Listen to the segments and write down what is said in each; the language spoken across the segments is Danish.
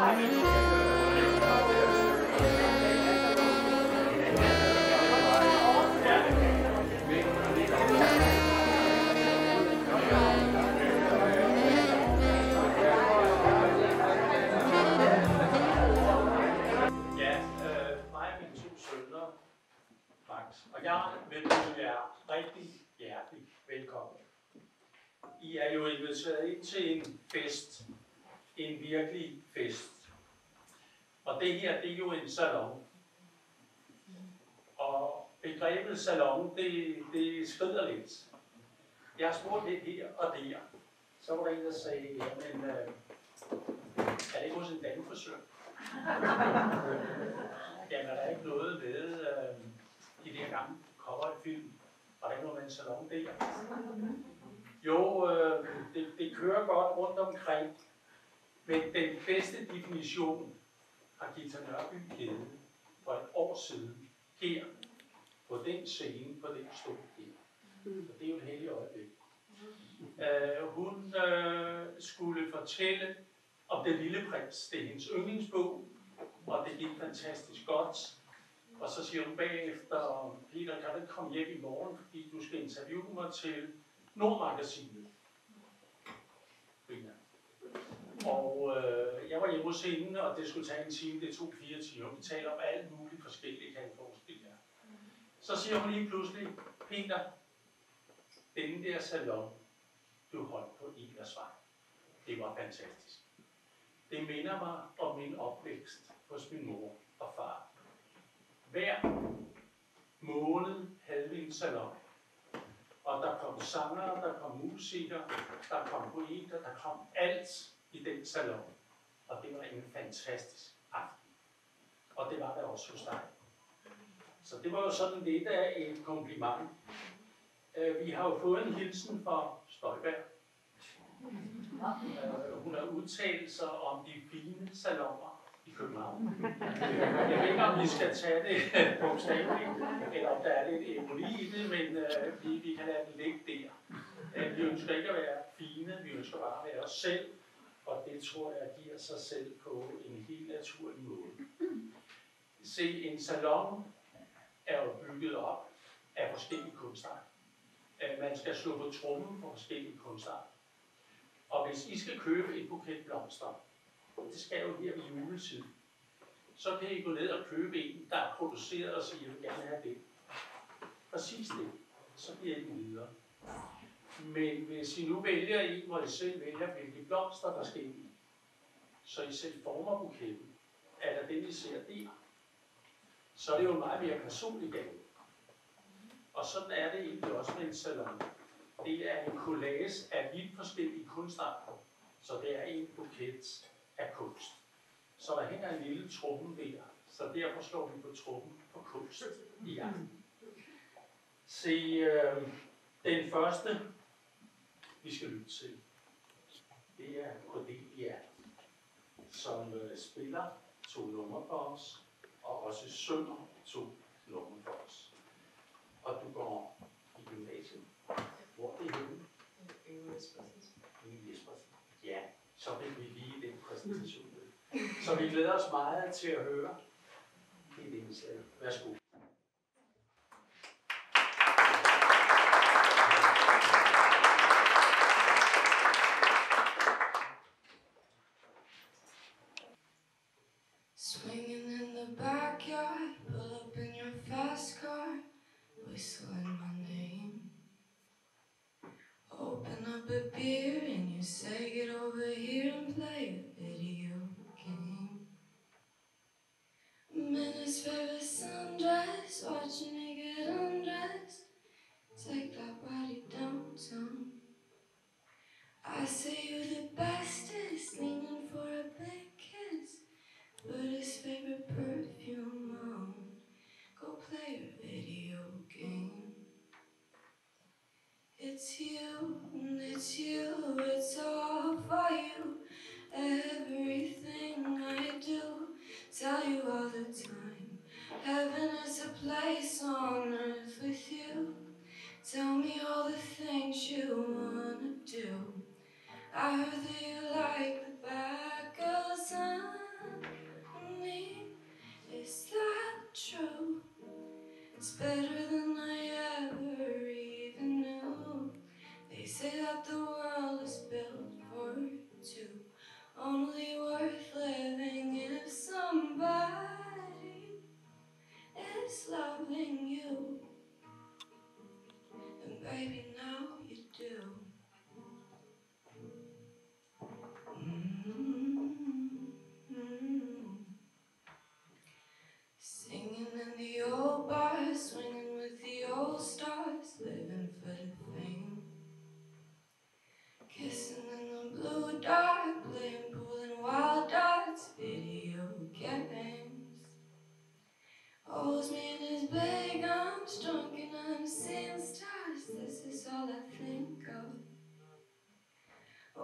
Øh, og jeg vil byde jer rigtig hjertelig velkommen. I er jo inviteret ind til en fest, en virkelig fest. Og det her, det er jo en salon. Og begrebet salon, det, det skrider lidt. Jeg har spurgt lidt her og der. Så var der en, der sagde, jamen, øh, er det ikke hos en damefrisør? Jamen, er der ikke noget med øh, de der gamle cowboyfilm? Var der med en salon der? Jo, øh, det, det kører godt rundt omkring, men den bedste definition har Gita Nørby givet for et år siden her på den scene, på den stol her. Og det er jo et heldigt øjeblik. Uh, hun uh, skulle fortælle om Den Lille Prins. Det er hendes yndlingsbog, og det gik fantastisk godt. Og så siger hun bagefter, Peter, kan du ikke komme hjem i morgen, fordi du skal interviewe mig til Nordmagasinet. Og øh, jeg var hjemme hos hende, og det skulle tage en time, det tog fire timer. Vi taler om alt muligt forskelligt, kan I forestille jer. Så siger hun lige pludselig, Peter, den der salon, du holdt på Ilersvej, det var fantastisk. Det minder mig om min opvækst hos min mor og far. Hver måned havde vi en salon. Og der kom sanger, der kom musikere, der kom poeter, der kom alt i den salon. Og det var en fantastisk aften. Og det var der også hos dig. Så det var jo sådan lidt af et kompliment. Øh, vi har jo fået en hilsen fra Støjberg. Øh, hun har udtalt sig om de fine salonger i København. Jeg ved ikke, om vi skal tage det bogstaveligt, eller om der er lidt ironi i det, men øh, vi, vi kan lade det ligge der. Vi ønsker ikke at være fine, vi ønsker bare at være os selv, og det tror jeg giver sig selv på en helt naturlig måde. Se, en salon er jo bygget op af forskellige kunstarter. Øh, man skal slå på trummen for forskellige kunstarter. Og hvis I skal købe et buket blomster, det skal jo her ved juletid, så kan I gå ned og købe en, der er produceret og sige, jeg vil gerne have det. Præcis det. Så bliver I den videre. Men hvis I nu vælger en, hvor I selv vælger, hvilke blomster der skal i, så I selv former buketten, eller den I ser der, så er det jo en meget mere personlig gave. Og sådan er det egentlig også med en salon. Det er en collage af vidt forskellige kunstarter, så det er en buket af kunst. Så der hænger en lille trumme der, så derfor slår vi på trummen på kunst i aften. Se, øh, den første, vi skal lytte til, det er Cordelia, som øh, spiller to numre for os, og også synger to numre for os. Og du går i gymnasiet. Hvor er det henne? I Jespersen. Ja, så vil vi lige den præsentation med. Så vi glæder os meget til at høre dit indslag. Værsgo.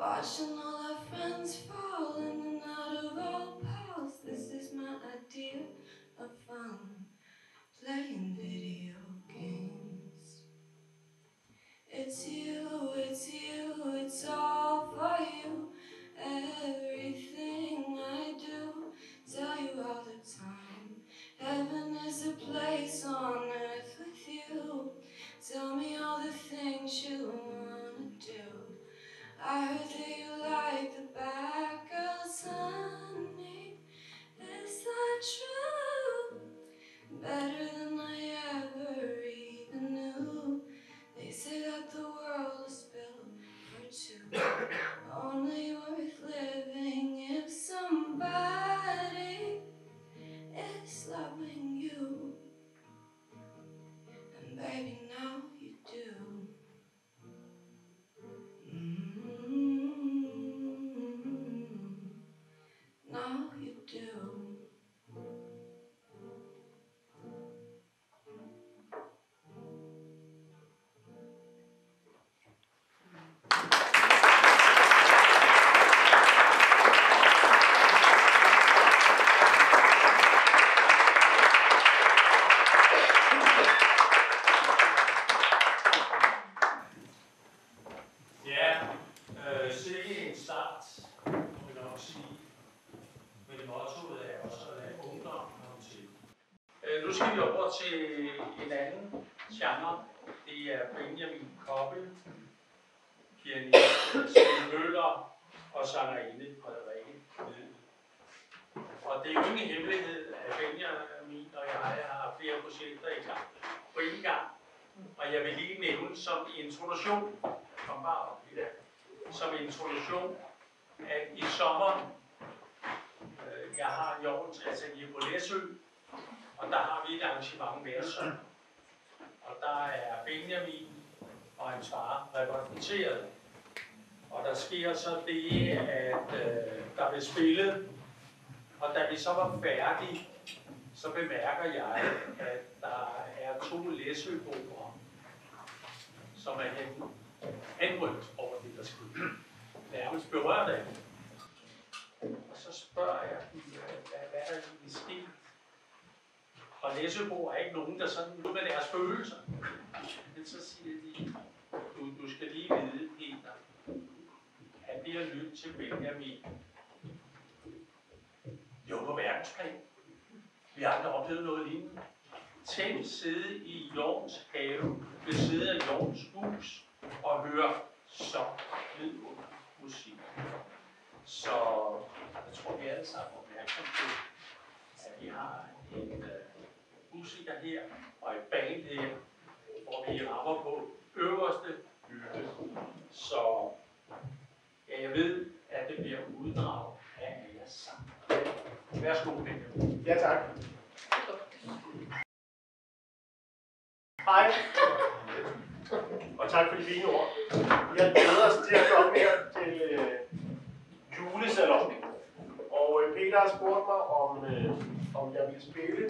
Watching all our friends fall in and out of old pals. This is my idea of fun. Playing video games. It's you, it's you, it's all for you. Everything I do, tell you all the time. Heaven is a place on earth with you. Tell me all the things you wanna do. I heard that you like the bad girls, honey. True? Better than I ever even knew. They say that the world is built for two. Only situation, at i sommer, øh, jeg har Jorgens Atelier på Læsø, og der har vi et arrangement hver søndag. Og der er Benjamin og hans far repræsenteret. Og der sker så det, at øh, der bliver spillet, og da vi så var færdige, så bemærker jeg, at der er to læsøboere, som er hen, henrygt over det, der skete. Nærmest berørt af det. Og så spørger jeg dem, hvad, hvad er der egentlig sket? Og læsøbo er ikke nogen, der sådan ud med deres følelser. Men så siger de, du, du skal lige vide, Peter, at det at lytte til Benjamin, jo på verdensplan. Vi har aldrig oplevet noget lignende. Tænk sidde i Jorns have, ved siden af Jorns hus, og høre så vidunderligt musik. Så jeg tror, vi alle sammen er opmærksom på, at vi har en uh, musiker her, og et band her, hvor vi rammer på øverste hylde. Så ja, jeg ved, at det bliver uddraget af jer sammen. Værsgo, Benjamin. Ja, tak. Hej. Og tak for de fine ord. Vi har glædet os til at komme her til øh, julesalon. Og øh, Peter har spurgt mig, om, øh, om jeg ville spille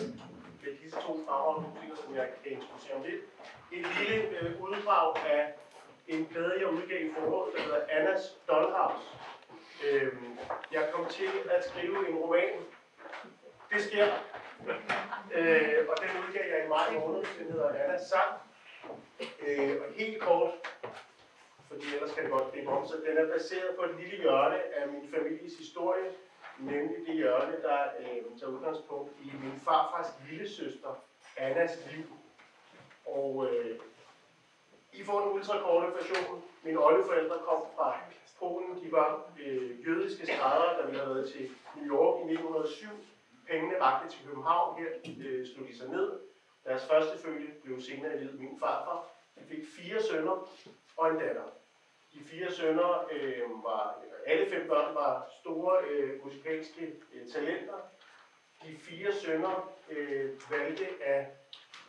med disse to fremragende musikere, som jeg kan introducere om lidt. Et lille øh, uddrag af en plade, jeg udgav i foråret, der hedder Annas Dollhouse. Øh, jeg kom til at skrive en roman. Det sker. Øh, og den udgav jeg i maj måned. Den hedder Annas Sang. Øh, og helt kort, fordi ellers kan det godt blive om, så den er baseret på et lille hjørne af min families historie, nemlig det hjørne, der øh, tager udgangspunkt i min farfars lille søster, Annas liv. Og øh, I får den ultrakorte version. Mine oldeforældre kom fra Polen. De var øh, jødiske skræddere, der ville have været til New York i 1907. Pengene rakte til København. Her øh, slog de sig ned. Deres første følge blev senere i livet min farfar. De fik fire sønner og en datter. De fire sønner øh, var alle fem børn var store øh, musikalske øh, talenter. De fire sønner øh, valgte at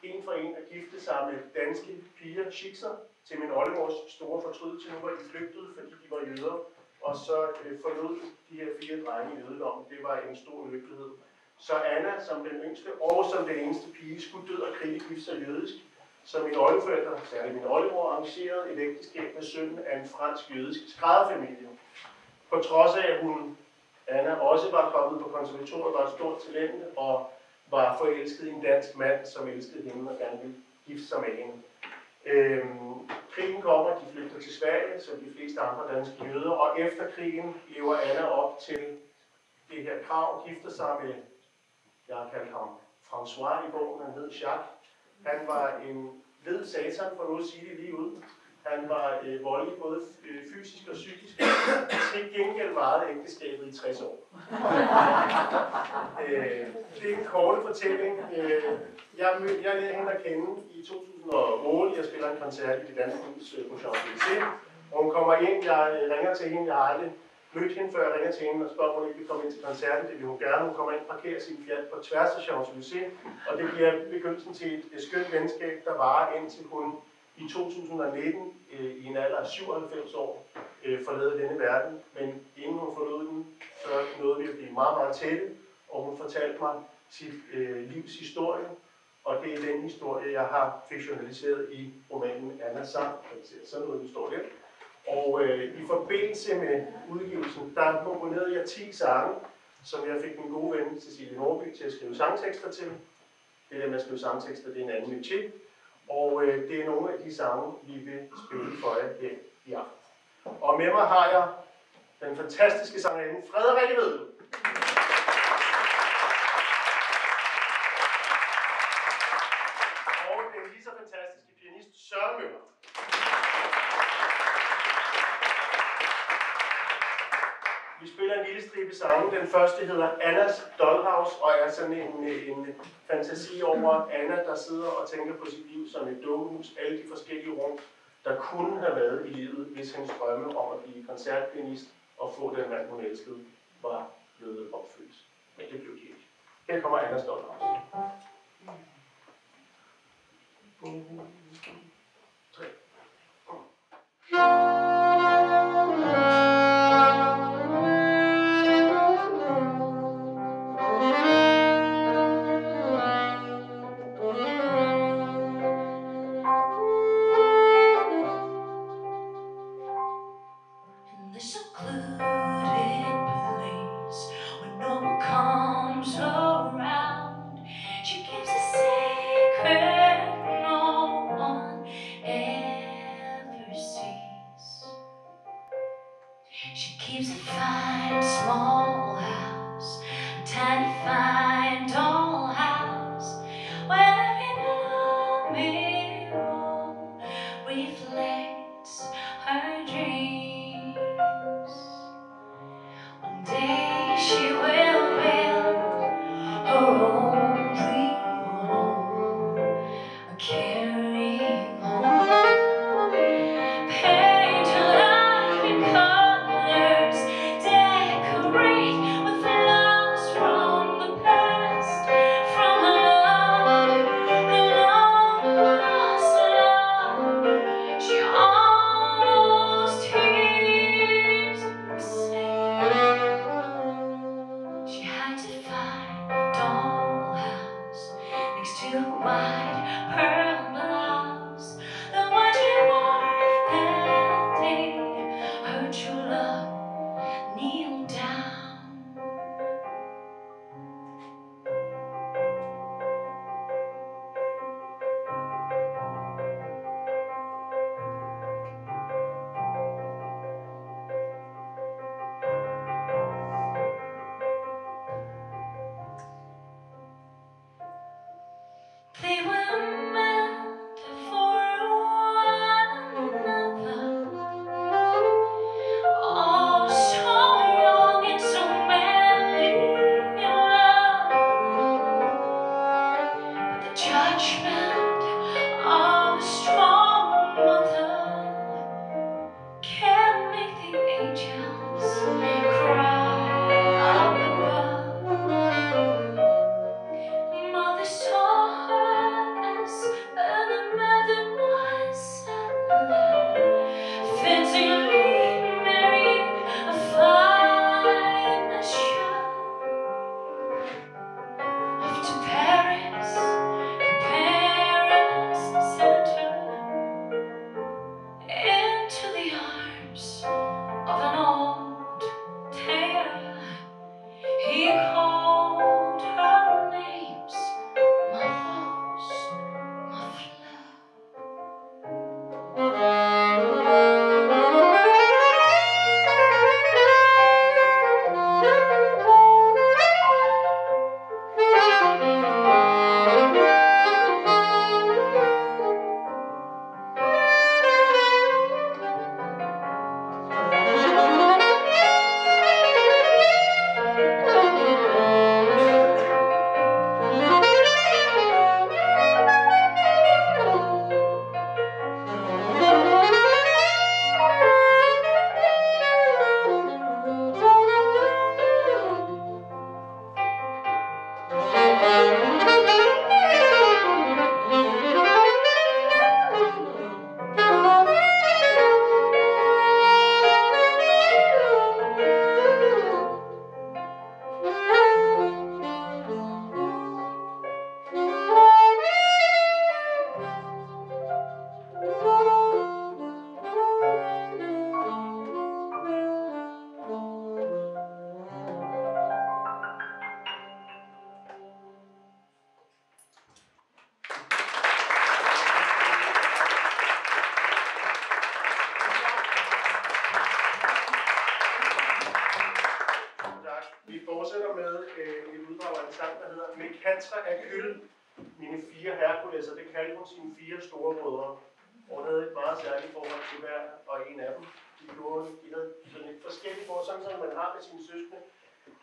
en for en at gifte sig med danske piger, Schixer, til min oldemors store fortrydelse. Nu var de flygtet, fordi de var jøder, og så øh, forlod de her fire drenge i jødedommen. Det var en stor lykkelighed. Så Anna, som den yngste og som den eneste pige, skulle død og krig gifte sig jødisk. Så mine oldeforældre, særligt min oldemor, arrangerede et ægteskab med sønnen af en fransk-jødisk skrædderfamilie. På trods af, at hun, Anna, også var kommet på konservatoriet, var et stort talent og var forelsket i en dansk mand, som elskede hende og gerne ville gifte sig med hende. Øhm, krigen kommer, de flygter til Sverige, som de fleste andre danske jøder, og efter krigen lever Anna op til det her krav, gifter sig med, jeg har kaldt ham François i bogen, han hed Jacques. Han var en ved satan, for nu at sige det lige ud. Han var øh, voldelig både øh, fysisk og psykisk. Til gengæld varede ægteskabet i 60 år. øh, det er en korte fortælling. Øh, jeg, mød, jeg lærte hende at kende i 2008. Jeg spiller en koncert i det danske hus øh, på Champs-Élysées. Og hun kommer ind, jeg øh, ringer til hende, jeg har aldrig mødte hende, før jeg ringede til hende og spurgte, om hun ikke vil komme ind til koncerten. Det vil hun gerne. Hun kommer ind og parkerer sin Fiat på tværs af Champs-Élysées. Og det bliver begyndelsen til et, et skønt venskab, der varer indtil hun i 2019 øh, i en alder af 97 år øh, forlade denne verden. Men inden hun forlod den, så nåede vi at blive meget, meget tætte. Og hun fortalte mig sit øh, livs historie. Og det er den historie, jeg har fiktionaliseret i romanen Anna Sang. Sådan noget, der står der. Og øh, i forbindelse med udgivelsen, der komponerede jeg 10 sange, som jeg fik min gode ven Cecilie Norby til at skrive sangtekster til. Det der med at skrive sangtekster, det er en anden metier. Og øh, det er nogle af de sange, vi vil spille for jer her i aften. Og med mig har jeg den fantastiske sangerinde Frederikke Vedel. Og den lige så fantastiske pianist Søren Møller. Vi spiller en lille stribe sange. Den første hedder Annas Dollhouse, og er sådan en, en fantasi over Anna, der sidder og tænker på sit liv som et dukkehus. Alle de forskellige rum, der kunne have været i livet, hvis hendes drømme om at blive koncertpianist og få den mand, hun elskede, var blevet opfyldt. Men det blev de ikke. Her kommer Annas Dollhouse. Tre. Af dem. De, gjorde, de havde sådan et forskelligt forhold, som man har med sine søskende.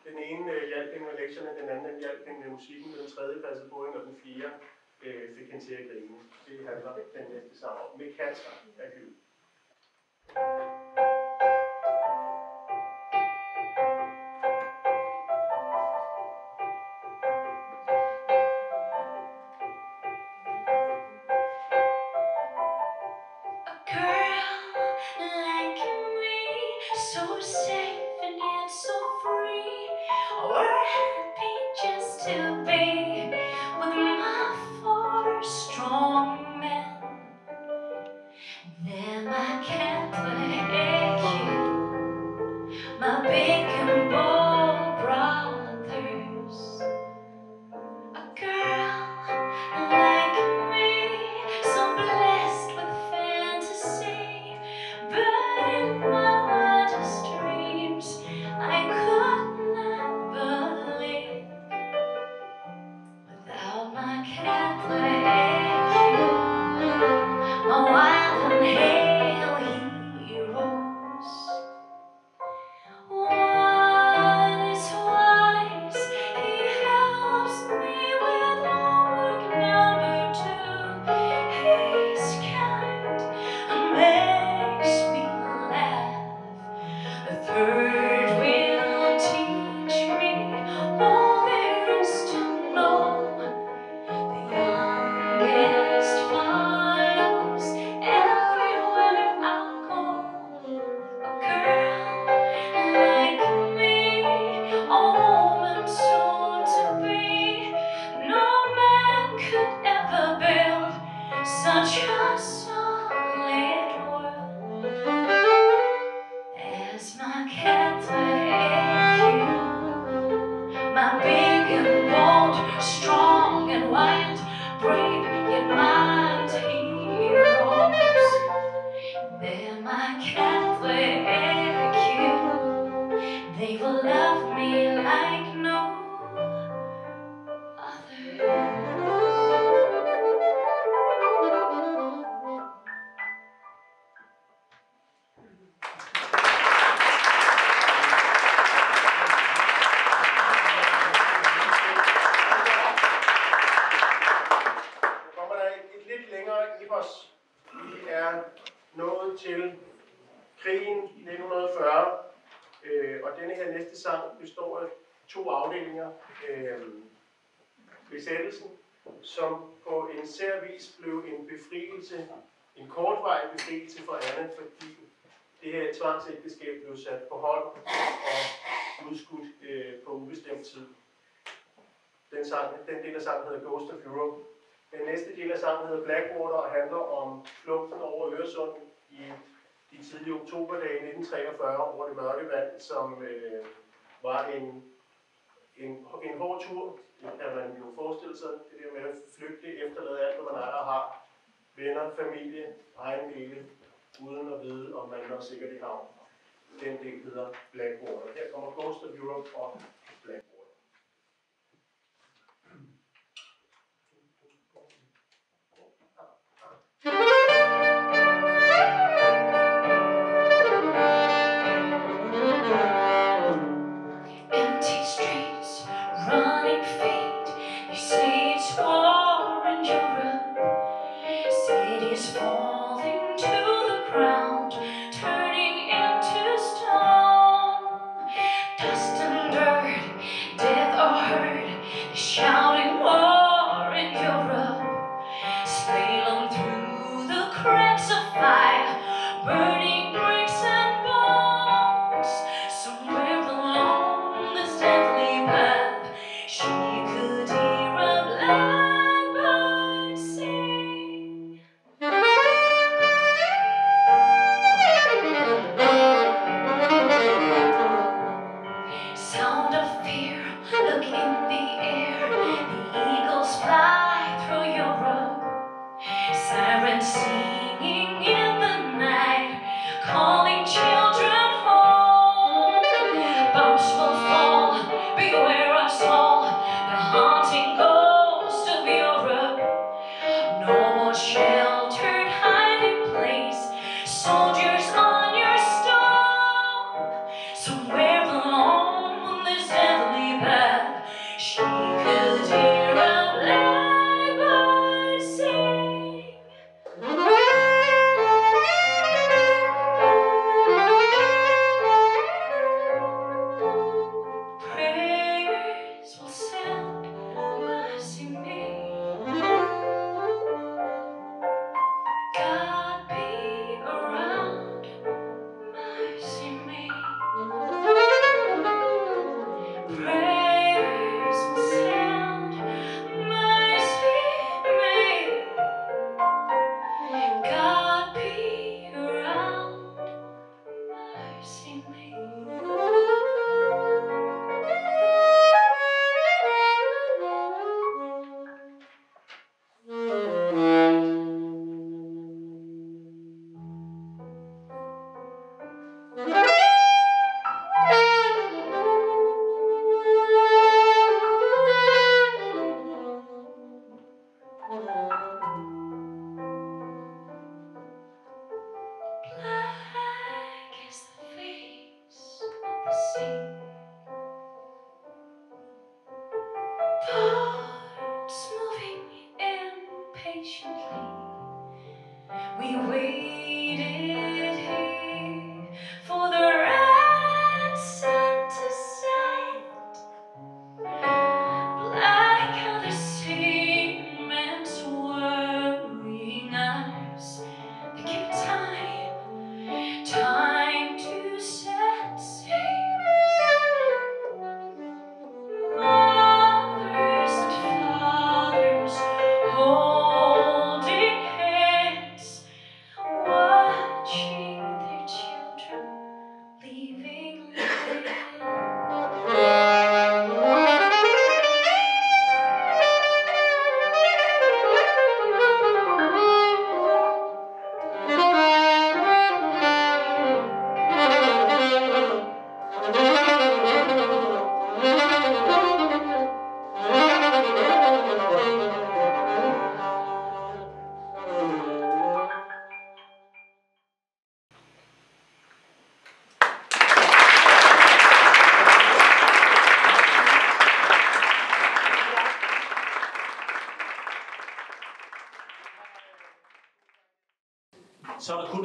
Den ene øh, hjalp hende med lektierne, den anden hjalp hende med musikken, den tredje passede på hende, og den fjerde øh, fik hende til at grine. Det handler den næste sang om. Mekatra af Gud. Thank you. Kortvarig befrielse for Anne, fordi det her tvangsægteskab blev sat på hold og udskudt øh, på ubestemt tid. Den, sang, den del af sangen hedder Ghost of Europe. Den næste del af sangen hedder Blackwater og handler om flugten over Øresund i de tidlige oktoberdage 1943 over det mørke vand, som øh, var en, en, en hård tur. Kan man jo forestille sig, det der med at flygte, efterlade alt, hvad man ejer og har. Venner, familie, egen dele, uden at vide, om man når sikkert i havn. Den del hedder Blackwater. Her kommer Ghost of Europe og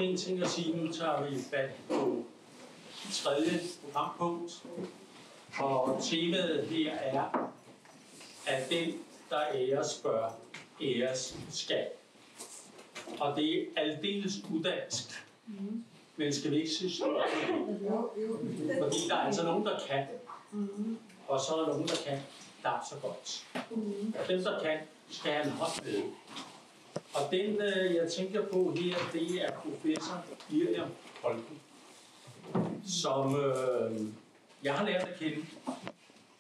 en ting at sige. Nu tager vi fat på tredje programpunkt. Og temaet her er, at den, der æres bør, æres skal. Og det er aldeles udansk. Men skal vi ikke synes om? Fordi der er altså nogen, der kan. Og så er der nogen, der kan knap så godt. Og dem, der kan, skal have en hånd med. Og den, øh, jeg tænker på her, det er professor Miriam Holten, som øh, jeg har lært at kende,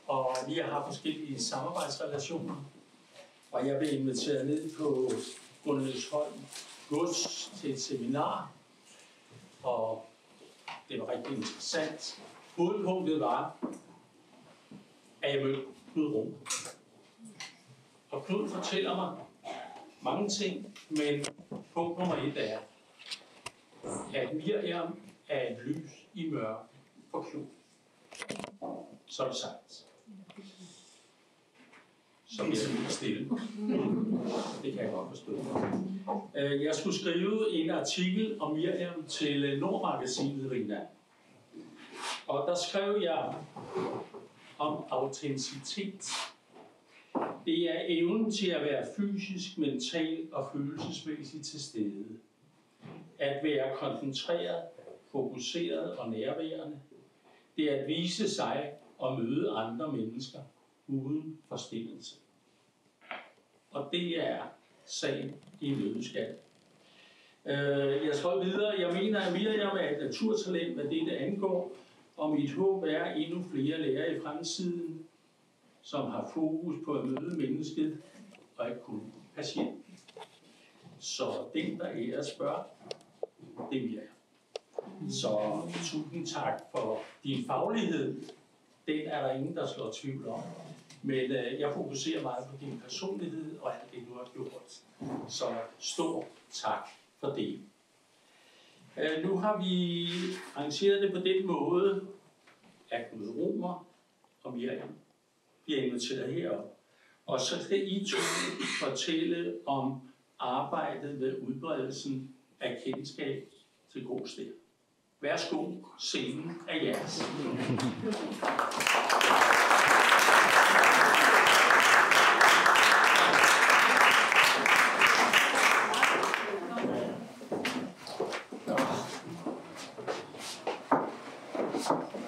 og vi har haft forskellige samarbejdsrelationer. Og jeg blev inviteret ned på Grundløsholm Gods til et seminar, og det var rigtig interessant. Hovedpunktet var, at jeg mødte Knud Rum. Og Knud fortæller mig mange ting, men punkt nummer et er, at Miriam er et lys i mørke for klub. Så er det sagt. Så bliver det lidt stille. Det kan jeg godt forstå. Øh, jeg skulle skrive en artikel om Miriam til øh, Nordmagasinet Rina. Og der skrev jeg om autenticitet. Det er evnen til at være fysisk, mental og følelsesmæssigt til stede. At være koncentreret, fokuseret og nærværende. Det er at vise sig og møde andre mennesker uden forstillelse. Og det er sagen i nødskab. Øh, jeg tror videre. Jeg mener, at Miriam er et naturtalent, hvad det angår, og mit håb er endnu flere lærere i fremtiden, som har fokus på at møde mennesket og ikke kun patienten. Så den, der ærer spørger, det vil jeg. Så tusind tak for din faglighed. Den er der ingen, der slår tvivl om. Men øh, jeg fokuserer meget på din personlighed og alt det, du har gjort. Så stor tak for det. Øh, nu har vi arrangeret det på den måde, at Gud Romer og Miriam bliver inviteret herop. Og så skal I to fortælle om arbejdet ved udbredelsen af kendskab til Gråsten. Værsgo, scenen er jeres.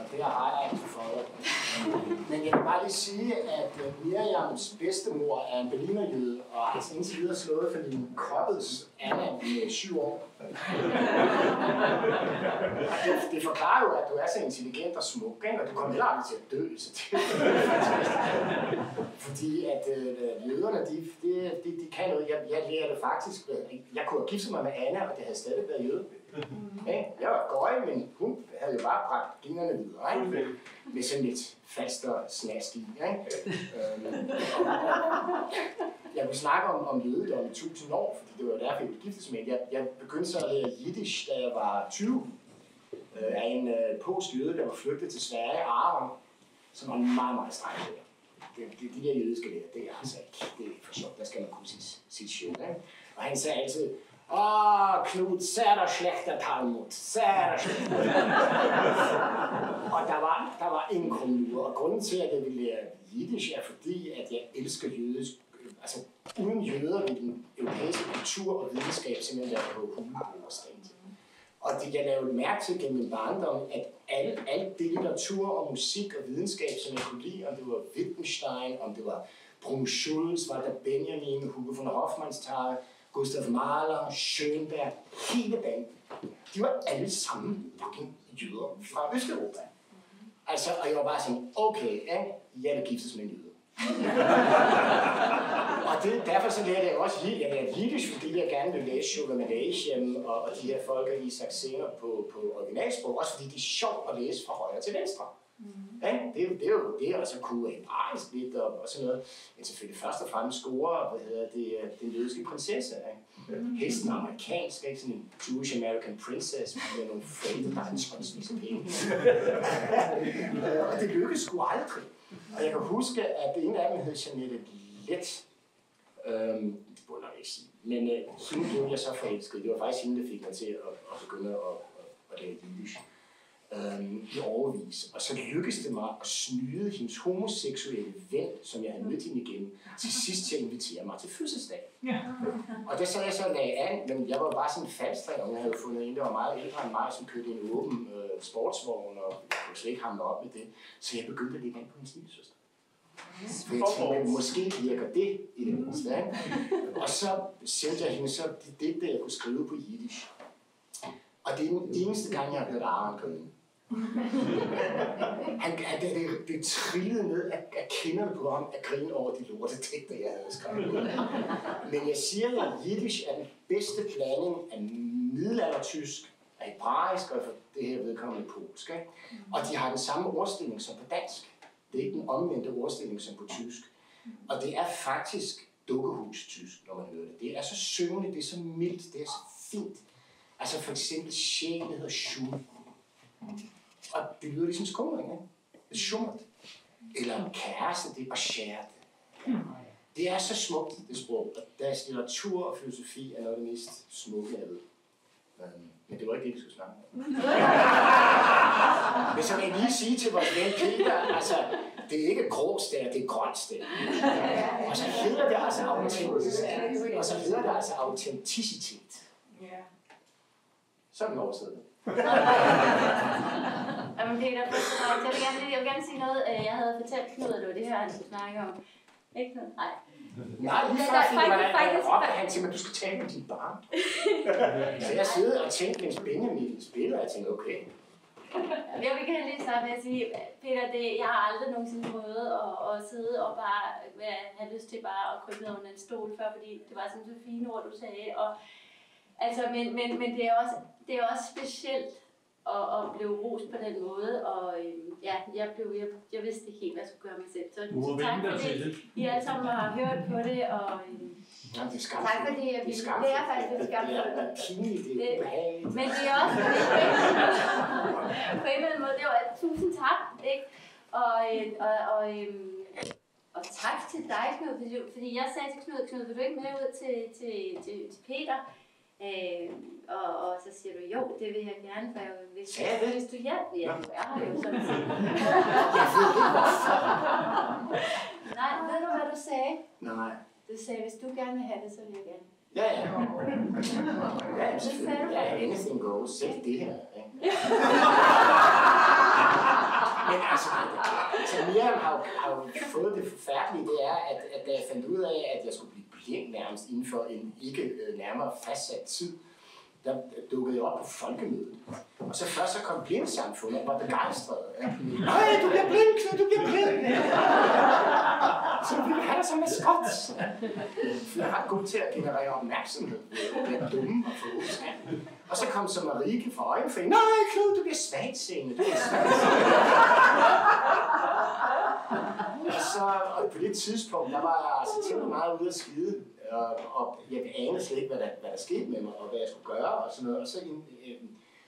Og det har jeg ikke fået. Men jeg vil bare lige sige, at øh, Miriams bedstemor er en berlinerjøde, og har altså indtil videre slået for din Koppels Anna i syv år. Og det, det forklarer jo, at du er så intelligent og smuk, ikke? og du kommer heller aldrig til at dø, så det er fantastisk. Fordi at øh, jøderne, de, de, de, de kan noget. Jeg, jeg lærte faktisk, øh, jeg kunne have giftet mig med Anna, og det havde stadig været jøde. Ikke? Jeg var gøj, men hun havde jo bare bragt generne videre, ikke? med sådan lidt faster snask i. Ikke? Øhm, jeg vil snakke om, om jødedom i 1000 år, fordi det var derfor, jeg blev giftet med jeg, jeg begyndte så at lære jiddisch, da jeg var 20, øh, af en øh, polsk jøde, der var flygtet til Sverige, Aron, som var en meget, meget streng lærer. Det, det, de der jødiske lærer, det er altså ikke, det er for sjovt, der skal man kunne sit, sit shit. Ikke? Og han sagde altid, Åh, Knud, sehr schlechter Talmud, sehr schlechter Og der var, der var ingen krumluder, og grunden til, at jeg ville lære jiddisch, er fordi, at jeg elsker jødisk. Altså, uden jøder ville den europæiske kultur og videnskab simpelthen være på huleboerstand. Og det, jeg lavede mærke til gennem min barndom, at alt, alt det litteratur og musik og videnskab, som jeg kunne lide, om det var Wittgenstein, om det var Brum Schulz, Walter Benjamin, Hugo von Hofmannsthal, Gustav Mahler, Schönberg, hele banden. De var alle sammen fucking jøder fra Østeuropa. Altså, og jeg var bare sådan, okay, ja, jeg vil giftes med en jøde. og det, derfor så lærte jeg også jeg lærte jiddisch, fordi jeg gerne vil læse Sugar Manation og, og de her folk af Isak Singer på, på originalsprog, også fordi det er sjovt at læse fra højre til venstre. Mm. Ja, det, er det, er jo det, er også kunne hebraisk lidt og, og sådan noget. Men selvfølgelig først og fremmest score, hvad hedder det, øh, den jødiske prinsesse. Ikke? Hesten er amerikansk, ikke sådan en Jewish American princess med nogle forældre, der har en og det lykkedes sgu aldrig. Og jeg kan huske, at en af dem hed Jeanette Let. Øhm, det burde jeg ikke sige. Men øh, hende blev jeg så forelsket. Det var faktisk hende, der fik mig til at, at begynde at, at, at lave jysk øhm, i overvis. Og så lykkedes det mig at snyde hendes homoseksuelle ven, som jeg havde mødt hende igen, til sidst til at invitere mig til fødselsdag. Ja. Og der sad jeg så og lagde an, men jeg var bare sådan en falstræk, og jeg havde fundet en, der var meget ældre end mig, som kørte en åben øh, sportsvogn, og jeg kunne slet ikke hamle op med det. Så jeg begyndte at lægge an på hendes lille søster. For jeg tænkte, måske virker det i det mindste. Og så sendte jeg hende så det digte, jeg kunne skrive på jiddisch. Og det er den eneste gang, jeg har hørt Aron grine. Han, han, det, det, det trillede ned af, af kinderne på ham at grine over de lorte digter, jeg havde skrevet. Men jeg siger, at jiddisch er den bedste blanding af middelaldertysk, af hebraisk og for det her vedkommende polsk. Ikke? Og de har den samme ordstilling som på dansk. Det er ikke den omvendte ordstilling som på tysk. Og det er faktisk dukkehus-tysk, når man hører det. Det er så syngende, det er så mildt, det er så fint. Altså for eksempel sjælen hedder Schum. Og det lyder ligesom skumring, ikke? Det er schummert. Eller kæreste, det er bashert. Det er så smukt, det sprog. Og deres litteratur og filosofi er noget af det mest smukke, jeg ved. Men det var ikke det, vi skulle snakke om. Men så vil jeg lige sige til vores ven Peter, altså, det er ikke gråstær, det er grønstær. Og så hedder det altså autenticitet. Og så hedder det altså autenticitet. Sådan oversætter det. Jamen Peter, fremmest, jeg vil gerne, jeg vil gerne sige noget. øh, Jeg havde fortalt Knud, at det var det her, han skulle snakke om. Ikke Knud? Nej. Nej, lige Der- før fik faktisk- man faktisk- råbte han til mig, du skal tale med dit barn. så jeg sidder og tænkte, mens Benjamin spiller, og jeg tænkte, okay. Jeg vil gerne lige starte med at sige, Peter, det, jeg har aldrig nogensinde prøvet at, at sidde og bare være, have lyst til bare at krybe ned under en stol før, fordi det var sådan så fine ord, du sagde. Og, altså, men, men, men det, er også, det er også specielt at, at blive rost på den måde, og øhm, ja, jeg, blev, jeg, jeg vidste ikke helt, hvad jeg skulle gøre mig selv. Så, Du må så tak til det. I alle sammen har hørt på det, og øhm, Jamen, det er Tak fordi jeg ville. Det er faktisk lidt Det er, skamfuldt. det er pinligt, det er Det- ubehageligt. Men det er også på en eller anden måde, det var tusind tak, ikke? Og, øh, og, og, øhm, og tak til dig, Knud, fordi, fordi jeg sagde til Knud, Knud, vil du ikke med ud til, til, til, til Peter? Øh, og, og så siger du, jo, det vil jeg gerne, for jeg, hvis, Sagde jeg det? hvis du hjælper, ja, du er her jo sådan set. Jeg. Nej, ved du, hvad du sagde? Nej. Du sagde, hvis du gerne vil have det, så vil jeg gerne. Ja, ja. Ja, selvfølgelig. Ja, anything goes. Selv det her. Ikke? Men altså, Miriam har, har jo fået det forfærdelige, det er, at, at da jeg fandt ud af, at jeg skulle blive blind nærmest inden for en ikke øh, nærmere fastsat tid, der dukkede jeg op på folkemødet. Og så først så kom blindsamfundet og var begejstret. Nej, du bliver blind, Knud, du bliver blind. Så vil vi have dig som maskot. For jeg er ret god til at generere opmærksomhed ved at dumme og få udskab. Og så kom så Marike fra Øjenforeningen. Nej, Knud, du bliver svagtseende. Du bliver svagtseende. og, så, og på det tidspunkt, der var jeg altså temmelig meget ude at skide. Og, og jeg anede slet ikke, hvad der, hvad der skete med mig, og hvad jeg skulle gøre, og sådan noget. Og så øh,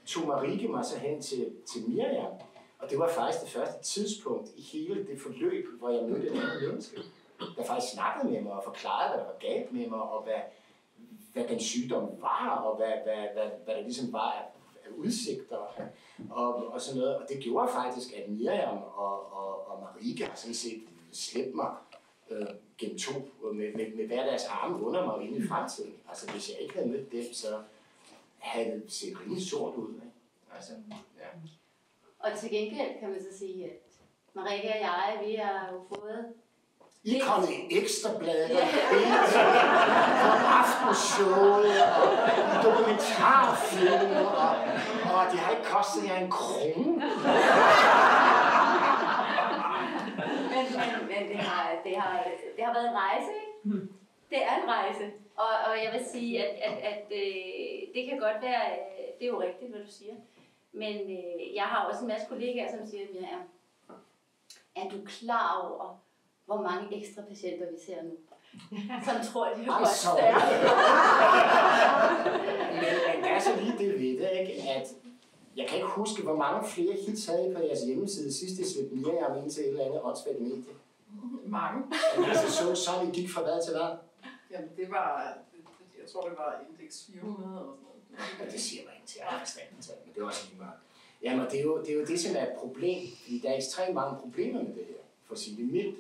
tog Marike mig så hen til, til Miriam. Og det var faktisk det første tidspunkt i hele det forløb, hvor jeg mødte en anden menneske, der faktisk snakkede med mig og forklarede, hvad der var galt med mig, og hvad, hvad den sygdom var, og hvad, hvad, hvad, hvad der ligesom var af udsigter og, og sådan noget. Og det gjorde faktisk, at Miriam og, og, og Marika har sådan set slæbt mig øh, gennem to, med, med, med hver deres arme under mig ind i fremtiden. Altså hvis jeg ikke havde mødt dem, så havde det set rimelig sort ud. Ikke? Altså, ja. Og til gengæld kan man så sige, at Marika og jeg, vi har jo fået i kommet i ekstrabladet og. BT og aftenshowet og dokumentarfilm og, og det har ikke kostet jer en krone. Men, men, men det, har, det, har, det har været en rejse, ikke? Det er en rejse. Og, og jeg vil sige, at, at, at øh, det kan godt være, øh, det er jo rigtigt, hvad du siger. Men øh, jeg har også en masse kollegaer, som siger, at er, er du klar over, hvor mange ekstra patienter vi ser nu? Som tror, de har godt så. Men, men der er så lige det ved det, ikke? at jeg kan ikke huske, hvor mange flere hits havde I på jeres hjemmeside sidst, I slæbte Miriam ind til et eller andet åndssvagt medie. Mange. Og det så så, så I gik fra hvad til hvad? Jamen, det var, jeg tror, det var indeks 400 eller sådan noget. Ja, det siger mig ikke til, jeg har forstand på tal, men det er også lige meget. Jamen, det er, jo, det er jo det, som er et problem, fordi der er ekstremt mange problemer med det her, for at sige det mildt.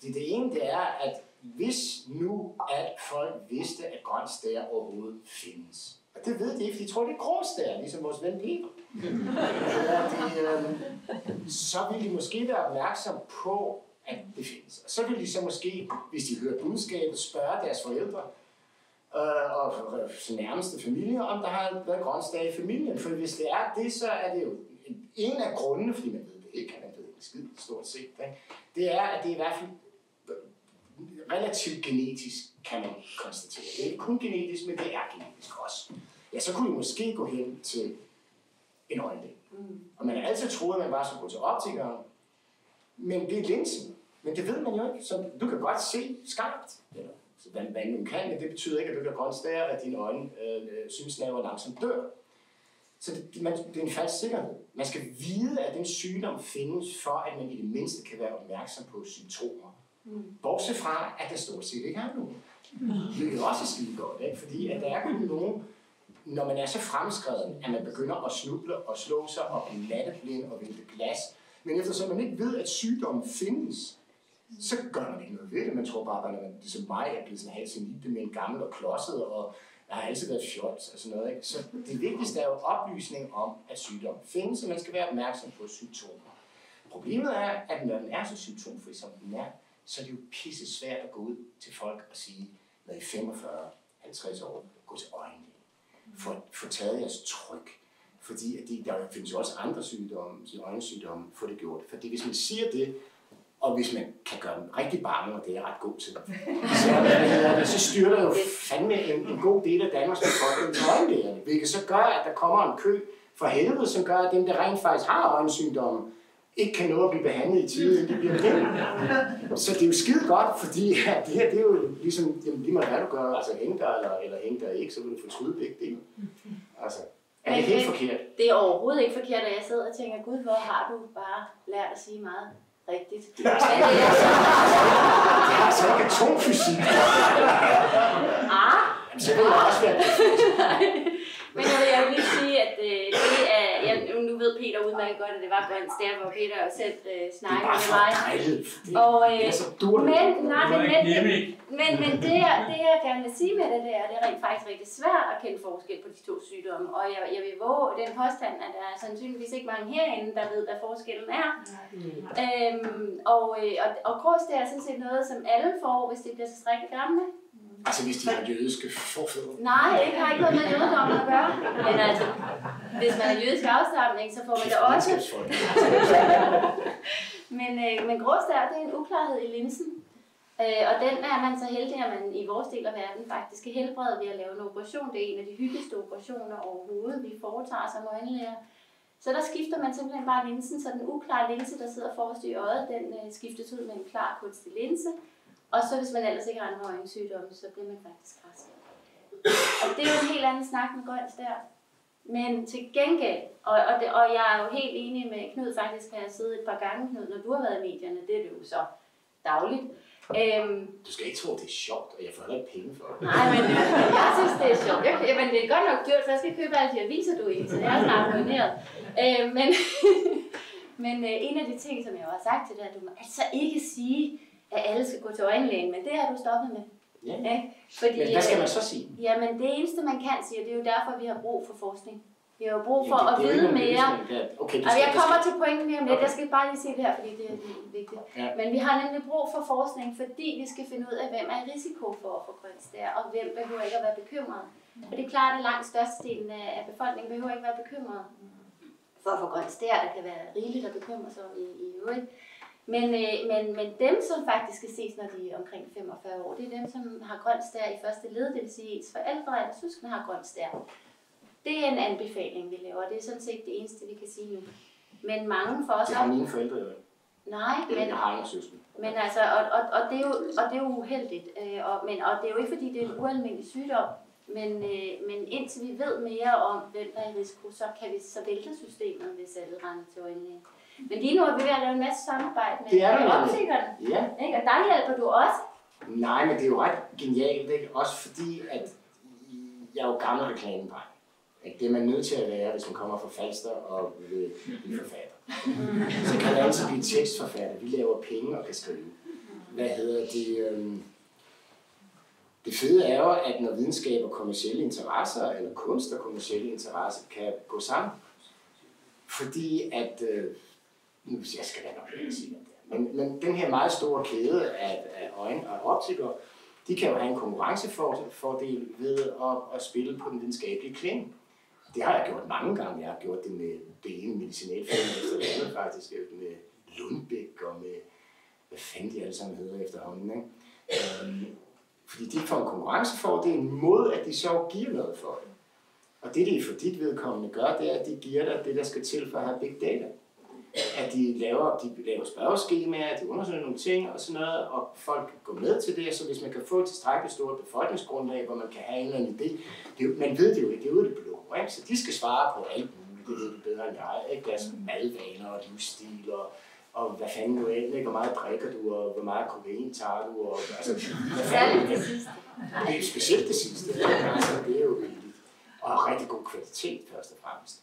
Fordi det ene, det er, at hvis nu, at folk vidste, at grøn stær overhovedet findes, og det ved de ikke, fordi de tror, det er grå stær, ligesom vores ven Peter. Ja, øh, så vil de måske være opmærksom på, at det findes. Og så vil de så måske, hvis de hører budskabet, spørge deres forældre, øh, og nærmeste familie, om der har været grøntsdag i familien. For hvis det er det, så er det jo en- af grundene, fordi man ved det ikke, man ved det skidt stort set, ikke? det er, at det er i hvert fald relativt genetisk, kan man konstatere. Det er ikke kun genetisk, men det er genetisk også. Ja, så kunne I måske gå hen til en øjenlæge. Og man har altid troet, at man bare skulle gå til optikeren, men det er linsen. Men det ved man jo ikke. Så du kan godt se skarpt, eller hvad, hvad nu kan, men det betyder ikke, at du kan konstatere, at dine øjne øh, synsnerver langsomt dør. Så det, man, det er en falsk sikkerhed. Man skal vide, at den sygdom findes, for at man i det mindste kan være opmærksom på symptomer. Bortset fra, at der stort set ikke er nogen. Det er også skide godt, ikke? fordi at der er kun nogen, når man er så fremskreden, at man begynder at snuble og slå sig og blive latterblind og vælte glas. Men eftersom man ikke ved, at sygdommen findes, så gør man ikke noget ved det. Man tror bare, at man ligesom mig er blevet sådan halsen med en gammel og klodset, og jeg har altid været fjot og sådan noget. Ikke? Så det vigtigste er jo oplysning om, at sygdommen findes, og man skal være opmærksom på symptomer. Problemet er, at når den er så symptomfri, som den er, så er det jo pisse svært at gå ud til folk og sige, når I er 45-50 år, gå til øjenlæge. Få, få taget jeres tryk. Fordi at det, der findes jo også andre sygdomme, de øjensygdomme, få det gjort. Fordi hvis man siger det, og hvis man kan gøre dem rigtig bange, og det er jeg ret god til, så, så styrter jo fandme en, en god del af Danmarks befolkning til øjenlægerne. Hvilket så gør, at der kommer en kø for helvede, som gør, at dem, der rent faktisk har øjensygdomme, ikke kan nå at blive behandlet i tide, inden de bliver det. Så det er jo skide godt, fordi ja, det her det er jo ligesom, jamen, lige meget hvad du gør, altså hænge der eller, eller hænge der ikke, så vil du fortryde begge dele. Altså, er det helt forkert? Det er overhovedet ikke forkert, at jeg sidder og tænker, gud, hvor har du bare lært at sige meget rigtigt. Det er så, Det er altså ikke atomfysik. ah, så vil jeg også være Men jeg vil, jeg vil lige sige, at øh, det er, jeg, nu ved Peter udmærket godt, at det var grønt stær, hvor Peter jo selv øh, Det er snakkede bare med for mig. dejligt. Det, Og, øh, det er så durt. Men, nej, Det men, men, men, det, jeg, det, jeg gerne vil sige med det, det er, det er rent faktisk rigtig svært at kende forskel på de to sygdomme. Og jeg, jeg vil våge den påstand, at der er sandsynligvis ikke mange herinde, der ved, hvad forskellen er. Øhm, og, øh, og, og grås, det er sådan set noget, som alle får, hvis de bliver tilstrækkeligt gamle. Altså, hvis de har jødiske forfædre. Nej, det har ikke noget med jødedommen at gøre. Men altså, hvis man er jødisk afstamning, så får man det også. Men, øh, men gråstær, det er en uklarhed i linsen. Øh, og den er man så heldig, at man i vores del af verden faktisk kan helbrede ved at lave en operation. Det er en af de hyppigste operationer overhovedet, vi foretager som øjenlæger. Så der skifter man simpelthen bare linsen, så den uklare linse, der sidder forrest i øjet, den øh, skiftes ud med en klar kunstig linse. Og så hvis man ellers ikke har andre øjensygdomme, så bliver man faktisk rask. Og det er jo en helt anden snak med grønt der. Men til gengæld, og, og, det, og jeg er jo helt enig med Knud, faktisk har jeg siddet et par gange, Knud, når du har været i medierne, det er det jo så dagligt. Øhm, Du skal ikke tro, det er sjovt, og jeg får heller ikke penge for det. nej, men, jeg synes, det er sjovt. Jeg, men det er godt nok dyrt, for jeg skal købe alle de aviser, du er så jeg er snart ruineret. Øh, men men øh, en af de ting, som jeg jo har sagt til dig, at du må altså ikke sige, at alle skal gå til øjenlægen, men det har du stoppet med. Ja. Ikke? Fordi, Men hvad skal man så sige? Jamen, det eneste, man kan sige, og det er jo derfor, vi har brug for forskning. Vi har jo brug for at det er jo vide mere. løsning, er- Okay, Og skal, jeg kommer skal, til pointen mere om lidt. Okay. Jeg skal bare lige sige det her, fordi det er vigtigt. Ja. Men vi har nemlig brug for forskning, fordi vi skal finde ud af, hvem er i risiko for at få grønt stær, og hvem behøver ikke at være bekymret. For det er klart, at langt størstedelen af af befolkningen behøver ikke være bekymret for at få grønt stær. Der kan være rigeligt at bekymre sig om i, i øvrigt. Men, øh, men, men dem, som faktisk skal ses, når de er omkring 45 år, det er dem, som har grønt stær i første led, det vil sige, ens forældre eller søskende har grønt stær. Det er en anbefaling, vi laver. Det er sådan set det eneste, vi kan sige nu. Men mange for os... det har mine forældre jo. Nej, Men jeg har ingen søskende. men altså, og, og, og, det er jo, og det er jo uheldigt. Øh, og, men, og det er jo ikke, fordi det er en ualmindelig sygdom. Men, øh, men indtil vi ved mere om, hvem der er i risiko, så kan vi så vælte systemet, hvis alle render til øjenlægen. Men lige nu er vi ved at lave en masse samarbejde med Det er der nemlig. optikerne. Ja, Ikke? Og der hjælper du også. Nej, men det er jo ret genialt, ikke? Også fordi, at jeg er jo gammel reklamedreng. Ikke? Det er man nødt til at være, hvis man kommer fra Falster og vil blive forfatter. Så kan man altid blive tekstforfatter. Vi laver penge og kan skrive. Hvad hedder det? øhm, Det fede er jo, at når videnskab og kommersielle interesser, eller kunst og kommersielle interesser, kan gå sammen. Fordi at, øh, jeg skal være nok ikke sige, det men, men den her meget store kæde af, af øjne og optikere, de kan jo have en konkurrencefordel ved at, at spille på den videnskabelige klinge. Det har jeg gjort mange gange. Jeg har gjort det med det ene medicinalfirma efter det andet faktisk, øh, med Lundbæk og med, hvad fanden de alle sammen hedder efterhånden. Ikke? Øhm, fordi de får en konkurrencefordel mod, at de så giver noget for det. Og det, de for dit vedkommende gør, det er, at de giver dig det, der skal til for at have big data. At de laver, de laver spørgeskemaer, de undersøger nogle ting og sådan noget, og folk går med til det, så hvis man kan få et tilstrækkeligt stort befolkningsgrundlag, hvor man kan have en eller anden idé, det jo- man ved det jo ikke, det er jo det blå, ikke? så de skal svare på alt muligt, det ved de bedre end jeg, ikke? deres madvaner og livsstil og, og hvad fanden du end, ikke? hvor meget drikker du, og hvor meget kokain tager du, og altså, hvad fanden- det sidste. det er specielt det sidste. Altså, det er jo vigtigt. Og rigtig god kvalitet, først og fremmest.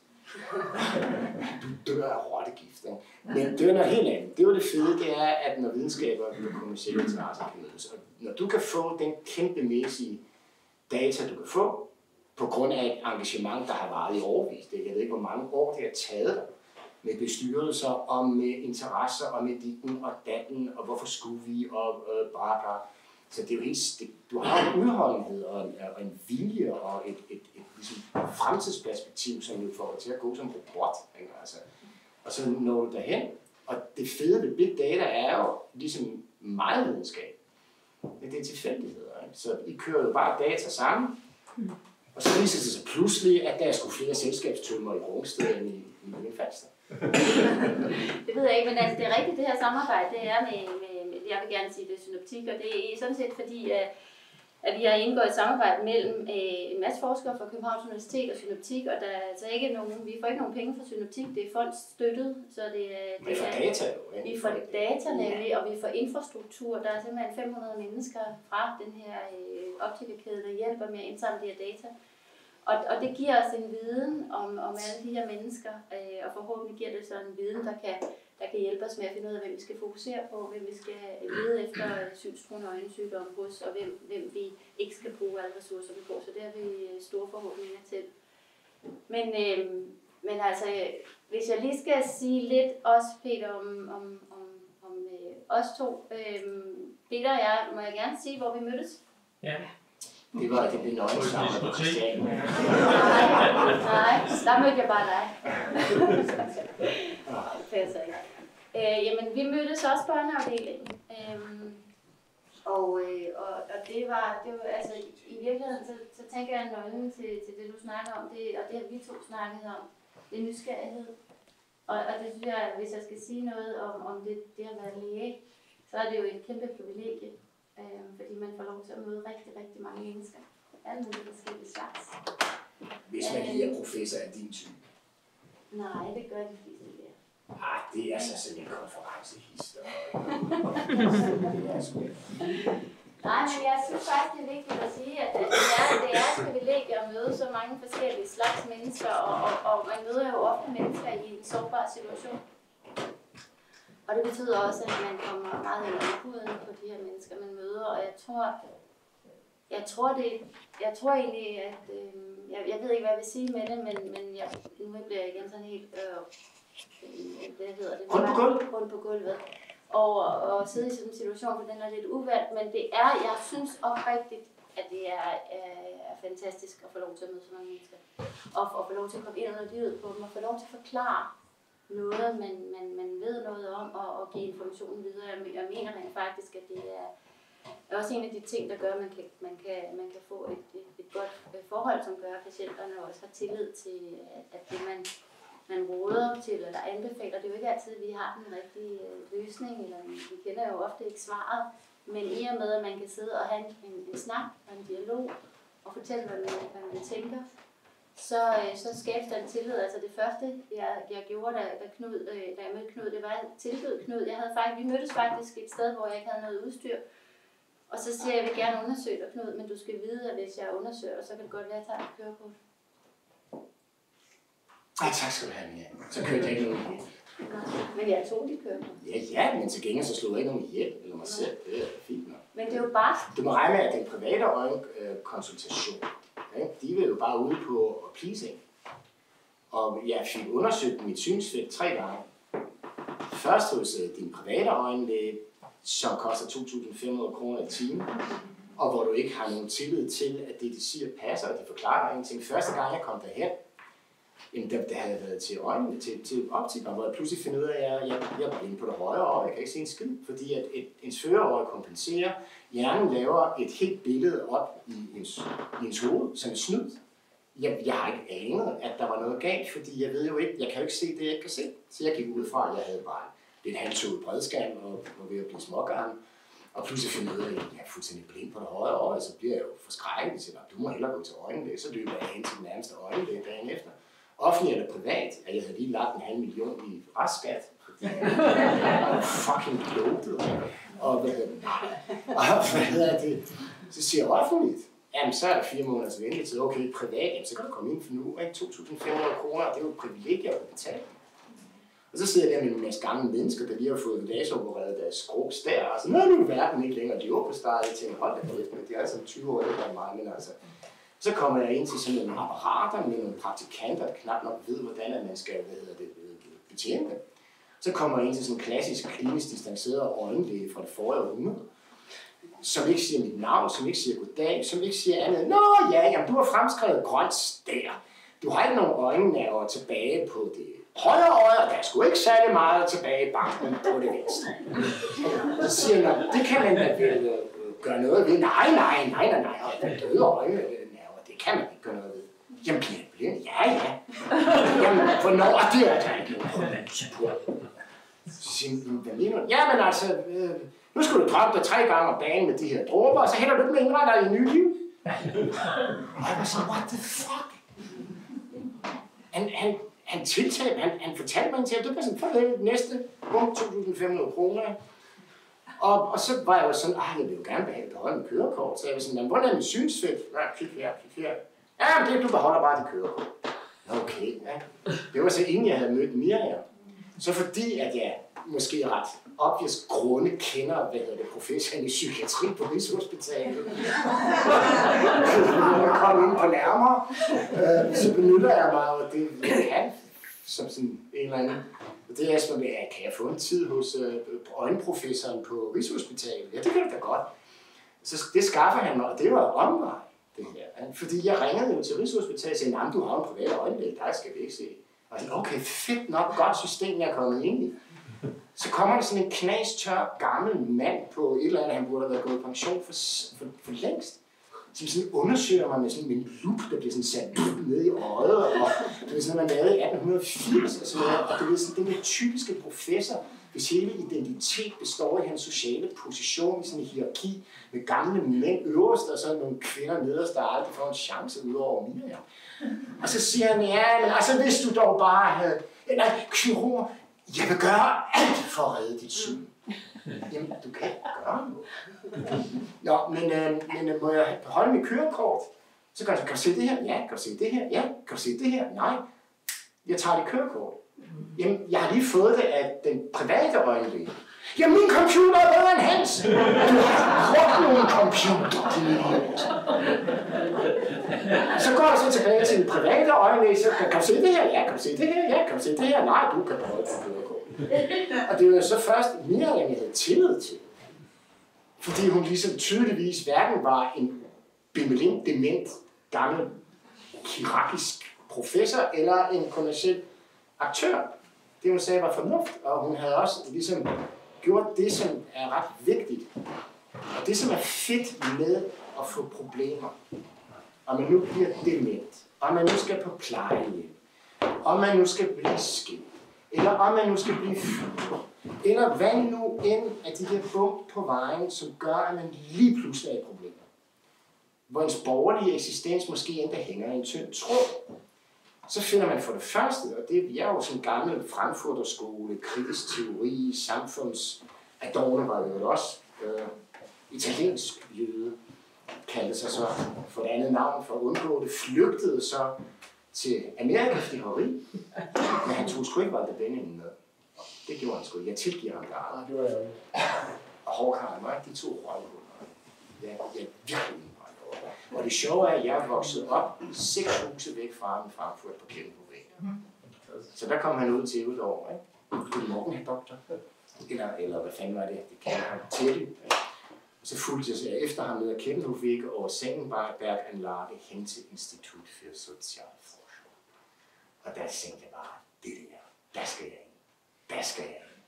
Du dør af rottegift. Ikke? Men det er noget helt andet. Det er jo det fede, det er, at når videnskaber og kommersielle interesser kan mødes, og når du kan få den kæmpemæssige data, du kan få, på grund af et engagement, der har varet i årvis, det, jeg ved ikke, hvor mange år det har taget dig, med bestyrelser og med interesser og med ditten og datten, og hvorfor skulle vi, og øh, bla bla. Så det er jo helt, det, du har en udholdenhed og en, og en vilje og et, et, et, ligesom fremtidsperspektiv, som jo får dig til at gå som robot. Ikke? Altså, og så når du derhen. Og det fede ved big data er jo ligesom meget videnskab. Men det er tilfældigheder. Ikke? Så I kører jo bare data sammen, og så viser det sig pludselig, at der er sgu flere selskabstømmer i Rungsted end i, i Falster. Det ved jeg ikke, men altså, det er rigtigt, det her samarbejde, det er med, med jeg vil gerne sige, det er synoptik, og det er sådan set fordi, at, at vi har indgået et samarbejde mellem øh, en masse forskere fra Københavns Universitet og synoptik, og der er altså ikke nogen, vi får ikke nogen penge fra synoptik, det er fondsstøttet, så det er... Men for er- data jo. ikke? Vi får data nemlig, og vi får infrastruktur. Der er simpelthen 500 mennesker fra den her øh, optikerkæde, der hjælper med at indsamle de her data. Og, og det giver os en viden om, om alle de her mennesker, øh, og forhåbentlig giver det så en viden, der kan, der kan hjælpe os med at finde ud af, hvem vi skal fokusere på, hvem vi skal lede efter øh, synstruende øjensygdomme hos, og hvem, hvem vi ikke skal bruge alle ressourcerne på. Så det har vi øh, store forhåbninger til. Men, øh, men altså, øh, hvis jeg lige skal sige lidt også, Peter, om, om, om, om øh, os to. Øh, Peter og jeg, må jeg gerne sige, hvor vi mødtes? Ja. Det var det blev nøje sammen på diskotek. Christiania. Nej, nej, der mødte jeg bare dig. Det passer ikke. Øh, jamen, vi mødtes også på børneafdelingen. Øhm, og, øh, og, og det var, det var, altså i virkeligheden, så, så tænker jeg nøglen til, til det, du snakker om, det, og det har vi to snakket om, det er nysgerrighed. Og, og det synes jeg, hvis jeg skal sige noget om, om det, det at være læge, så er det jo et kæmpe privilegie, øh, fordi man får lov til at møde rigtig, rigtig mange mennesker. Alle mulige forskellige slags. Hvis man lige er professor af din type. Nej, det gør de fleste. Ah, det er så sådan en konferencehister. det er sgu ikke. Nej, men jeg synes faktisk, det er vigtigt at sige, at at det er, det er et privilegie at møde så mange forskellige slags mennesker, og, og, og man møder jo ofte mennesker i en sårbar situation. Og det betyder også, at man kommer meget ind i huden på de her mennesker, man møder, og jeg tror, jeg tror, det, jeg tror egentlig, at, øh, jeg, jeg ved ikke, hvad jeg vil sige med det, men, men jeg, nu bliver jeg igen sådan helt, øh, hvad hedder det? Rundt på gulvet? Rundt på gulvet og, og sidde i sådan en situation, for den er lidt uvalgt, men det er, jeg synes oprigtigt, at det er, er, er fantastisk at få lov til at møde så mange mennesker. Og at få lov til at komme ind under livet på dem, og få lov til at forklare noget, man, man, man ved noget om, og, og give informationen videre. Jeg, men- jeg mener rent faktisk, at det er, er også en af de ting, der gør, at man kan, man kan, man kan få et, et, et godt øh, forhold, som gør, at patienterne også har tillid til, at, at det, man, man råder til eller anbefaler, det er jo ikke altid, at vi har den rigtige øh, løsning, eller vi kender jo ofte ikke svaret, men i og med, at man kan sidde og have en, en, snak og en dialog, og fortælle, hvad man, hvad man tænker, så, øh, så skabes der en tillid. Altså det første, jeg, jeg gjorde, da, da, Knud, øh, da jeg mødte Knud, det var at Knud. Jeg havde faktisk, vi mødtes faktisk et sted, hvor jeg ikke havde noget udstyr. Og så siger jeg, jeg vil gerne undersøge dig, Knud, men du skal vide, at hvis jeg undersøger, så kan det godt være, at jeg tager et kørekort. Ej, tak skal du have, Mia. Så kørte jeg ikke nogen ihjel. Men jeg tog dit kørekort. Ja, ja, men til gengæld så slog jeg ikke nogen ihjel, eller mig selv. Det er fint nok. Men det er jo bare... Du må regne med, at den private øjenkonsultation, ikke? de vil jo bare ude på at please en. Og jeg fik undersøgt mit synsfelt tre gange. Først hos øh, din private øjenlæge, som koster 2.500 kroner i timen, og hvor du ikke har nogen tillid til, at det, de siger, passer, og de forklarer dig ingenting. Første gang, jeg kom derhen, jamen, der, det havde været til øjnene, til, til optikeren, hvor jeg pludselig finder ud af, at jeg, jeg, jeg er blind på det højre øje, jeg kan ikke se en skid, fordi at et, ens førerøje kompenserer, hjernen laver et helt billede op i ens, i ens hoved, som er snyd. Jeg, jeg har ikke anet, at der var noget galt, fordi jeg ved jo ikke, jeg kan jo ikke se det, jeg ikke kan se. Så jeg gik ud fra, at jeg havde bare en lidt halvtoget bredskærm og var ved at blive smågammel. Og pludselig finder jeg ud af, at jeg er fuldstændig blind på det højre øje, så bliver jeg jo forskrækket til, at du må hellere gå til øjenlæge. Så løber jeg hen til den nærmeste øjenlæge dagen efter. Offentlig eller privat, at jeg havde lige lagt en halv million i restskat. Fucking blodet. Og hvad hedder det? Og hvad hedder det? Så siger jeg offentligt. Jamen, så er der fire måneders ventetid. Okay, privat, jamen, så kan du komme ind for nu. Ikke? 2.500 kroner, det er jo et privilegie at betale. Og så sidder jeg der med en masse gamle mennesker, der lige har fået laseropereret deres skruks der, og så, nu er verden ikke længere, de er på start, jeg tænker, hold da kæft, men de er altså 20 år ældre end mig, men altså, så kommer jeg ind til sådan nogle apparater med nogle praktikanter, der knap nok ved, hvordan man skal hvad hedder det, betjene. Så kommer jeg ind til sådan en klassisk klinisk distanceret øjenlæge fra det forrige århundrede, som ikke siger mit navn, som ikke siger goddag, som ikke siger andet. Nå ja, jamen, du har fremskrevet grønt stær. Du har ikke nogen øjennerver tilbage på det højre øje, og der er sgu ikke særlig meget tilbage i banken på det venstre. Så siger jeg, det kan man da vel øh, gøre noget ved. Nej, nej, nej, nej, nej, og den døde øje, det kan man ikke gøre noget ved. Jamen, bliver det blind? Ja, ja. Jamen, hvornår? Det er der ikke noget problem. Så siger jeg, hvad mener du? Jamen altså, øh, nu skal du droppe dig tre gange om dagen med de her dråber, og så hælder du dem ind dig i en ny liv. Og jeg var så, what the fuck? Han, han, han tiltalte, han, han fortalte mig en til, at det var sådan, farvel, næste punkt, 2.500 kroner. Og, og så var jeg jo sådan, ah, jeg vil jo gerne beholde mit kørekort. Så jeg var sådan, men hvordan er mit synsfelt? Ja, kig her, kig her. Ja, det, du beholder bare dit kørekort. Okay, ja. Det var så inden jeg havde mødt Miriam. Så fordi, at jeg måske ret obvious grunde kender, hvad hedder det, professoren i psykiatri på Rigshospitalet. Når jeg kommer ind på nærmere, øh, så benytter jeg mig af det, han som sådan en eller anden. Det er sådan, at kan jeg få en tid hos øh, øjenprofessoren på Rigshospitalet? Ja, det kan du da godt. Så det skaffer han mig, og det var omvej, det her. Fordi jeg ringede jo til Rigshospitalet og sagde, du har en privat øjenlæge, der skal vi ikke se. Og jeg okay, fedt nok, godt system, jeg er kommet ind i. Så kommer der sådan en knastør gammel mand på et eller andet, han burde have været gået i pension for, for, for længst. Som sådan undersøger mig med sådan en lup, der bliver sådan sat ned i øjet, og det er sådan, man lavede i 1880 og sådan noget. Og det er sådan den der typiske professor, hvis hele identitet består i hans sociale position i sådan en hierarki med gamle mænd øverst, og så nogle kvinder nederst, der aldrig får en chance ud over Miriam. Og så siger han, ja, men altså hvis du dog bare havde... Nej, kirurg, jeg vil gøre alt for at redde dit syn. Jamen, du kan ikke gøre noget. Nå, men, øh, men øh, må jeg beholde mit kørekort? Så kan jeg, kan du se det her? Ja. Kan du se det her? Ja. Kan du se det her? Nej. Jeg tager det kørekort. Jamen, jeg har lige fået det af den private øjenlæge. Jamen, min computer er bedre end hans. Du har brugt nogle computer, din idiot. Så går jeg så tilbage til den private øjenlæge, så kan, kan du se det her? Ja, kan du se det her? Ja, kan du se det her? Nej, du kan prøve det. Og det var så først Miriam, jeg havde tillid til. Fordi hun ligesom tydeligvis hverken var en bimelind, dement, gammel, kirakisk professor eller en kommersiel aktør. Det hun sagde var fornuft, og hun havde også ligesom gjort det, som er ret vigtigt. Og det, som er fedt med at få problemer, og man nu bliver dement, og man nu skal på plejehjem, og man nu skal blive skilt, eller om man nu skal blive eller hvad nu end af de her bump på vejen, som gør, at man lige pludselig er i problemer. Hvor ens borgerlige eksistens måske endda hænger i en tynd tråd. Så finder man for det første, og det er jo som gammel Frankfurterskole, kritisk teori, samfunds, Adorno var jo også, øh, italiensk jøde, kaldte sig så for et andet navn for at undgå det, flygtede så til Amerika, fordi han var rig. Men han tog sgu ikke Walter Benjamin med. Det gjorde han sgu ikke. Jeg tilgiver ham aldrig. det var ærgerligt. Og Håkon og mig, de to røghunder. Jeg, jeg virkelig. Og det sjove er, at jeg er vokset op seks huse væk fra ham i Frankfurt på Kæmpevæg. Så der kom han ud til udover, ikke? Guten Morgen, herr doktor. Eller, eller hvad fanden var det, det kalder han til. Så fulgte jeg så efter ham ned ad Kæmpevæg over Sengenberg-anlage hen til Institut for Sozialforskning. Og der tænkte jeg bare, det der, der skal jeg ind. Der skal jeg ind.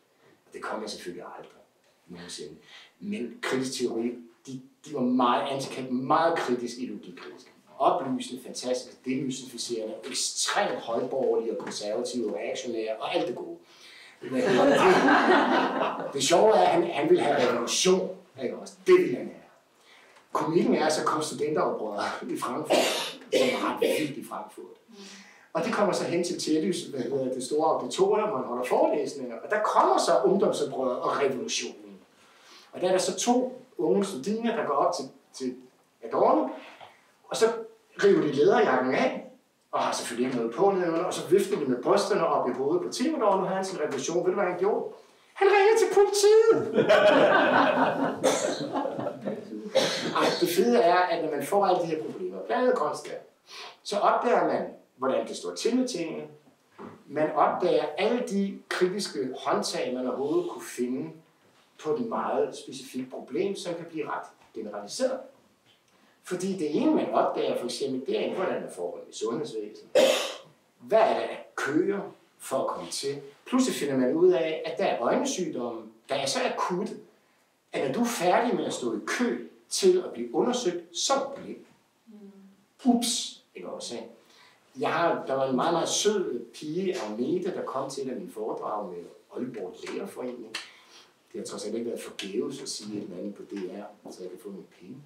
Og det kom jeg selvfølgelig aldrig nogensinde. Men kritisk teori, de, de var meget antikant, meget kritisk ideologikritisk. Oplysende, fantastisk, demystificerende, ekstremt højborgerlige og konservative og reaktionære og alt det gode. Men det, sjove er, at han, han ville have revolution. Ikke også? Det ville han have. Komikken er, så kom studenteroprøret i Frankfurt, som var ret vildt i Frankfurt. Og det kommer så hen til Tellys, hvad hedder det store auditorium, hvor han holder forelæsninger. Og der kommer så ungdomsoprøret og revolutionen. Og der er der så to unge studiner, der går op til, til Adorno, og så river de lederjakken af, og har selvfølgelig ikke noget på nedenunder, og så vifter de med brysterne op i hovedet på Theodor, nu har han sin revolution. Ved du, hvad han gjorde? Han ringer til politiet! Ej, det fede er, at når man får alle de her problemer, blandt andet grønskab, så opdager man, hvordan det står til med tingene. Man opdager alle de kritiske håndtag, man overhovedet kunne finde på et meget specifikt problem, som kan blive ret generaliseret. Fordi det ene, man opdager for eksempel, det er, hvordan er forholdet i sundhedsvæsenet. Hvad er der af køer for at komme til? Pludselig finder man ud af, at der er øjnesygdomme, der er så akutte, at når du er færdig med at stå i kø til at blive undersøgt, så er du blind. Ups, ikke også? Jeg har, der var en meget, meget sød pige, Agnete, der kom til et af mine foredrag med Aalborg Lærerforening. Det har trods alt ikke været forgæves at sige et eller andet på DR, så jeg kan få nogle penge.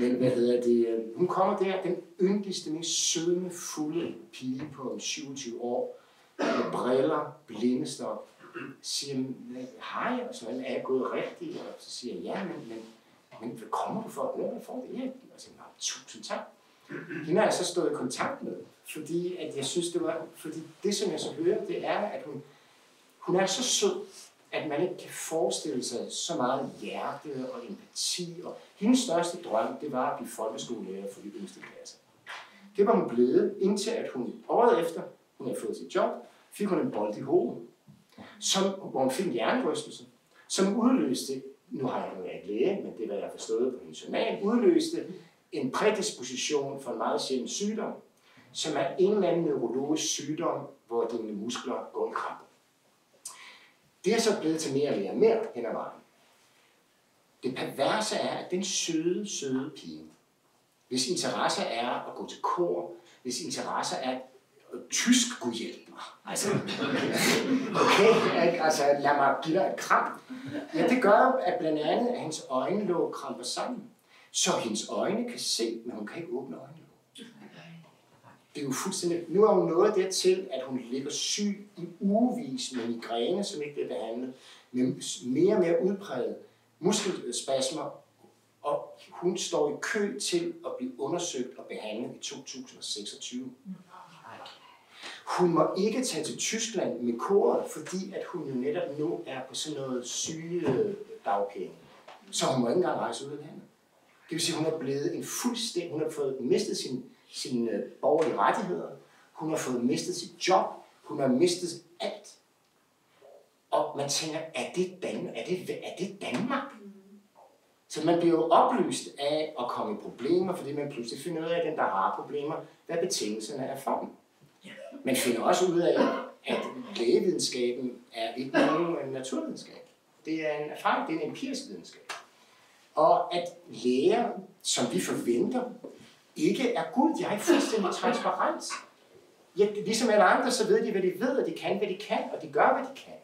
Men hvad hedder det? Øh, hun kommer der, den yndigste, mest sødme, fulde pige på 27 år, med briller, blindestop, siger, hej, og sådan, er jeg gået rigtigt? Og så siger jeg, ja, men, men, men hvad kommer du for hvad får det her? Og så siger tusind tak. Hende har jeg så stået i kontakt med, fordi at jeg synes, det var, fordi det, som jeg så hører, det er, at hun, hun er så sød, at man ikke kan forestille sig så meget hjerte og empati. Og hendes største drøm, det var at blive folkeskolelærer for de yngste klasser. Det var hun blevet, indtil at hun året efter, hun havde fået sit job, fik hun en bold i hovedet, som, hvor hun fik en hjernerystelse, som udløste, nu har jeg jo ikke læge, men det var jeg forstået på hendes journal, udløste en prædisposition for en meget sjælden sygdom, som er en eller anden neurologisk sygdom, hvor dine muskler går i kramp. Det er så blevet til mere og mere og mere hen ad vejen. Det perverse er, at den søde, søde pige, hvis interesse er at gå til kor, hvis interesse er tysk kunne hjælpe mig. Altså, okay, altså lad mig give dig et kram. Ja, det gør, at blandt andet, at hendes øjenlåg kramper sammen. Så hendes øjne kan se, men hun kan ikke åbne øjnene. Det er jo fuldstændig... Nu er hun nået dertil, at hun ligger syg i ugevis med migræne, som ikke bliver behandlet, med mere og mere udpræget muskelspasmer, og hun står i kø til at blive undersøgt og behandlet i 2026. Hun må ikke tage til Tyskland med koret, fordi at hun jo netop nu er på sådan noget syge øh, dagpenge. Så hun må ikke engang rejse ud af landet. Det vil sige, at hun er blevet en fuldstændig, hun har fået mistet sin, sine borgerlige rettigheder, hun har fået mistet sit job, hun har mistet alt. Og man tænker, er det, Dan er det, er det Danmark? Så man bliver jo oplyst af at komme i problemer, fordi man pludselig finder ud af, at den, der har problemer, hvad betingelserne er for dem. Man finder også ud af, at lægevidenskaben er ikke nogen naturvidenskab. Det er en erfaring, det er en empirisk videnskab. Og at læger, som vi forventer, ikke er Gud. De har ikke fuldstændig transparens. Ja, ligesom alle andre, så ved de, hvad de ved, og de kan, hvad de kan, og de gør, hvad de kan.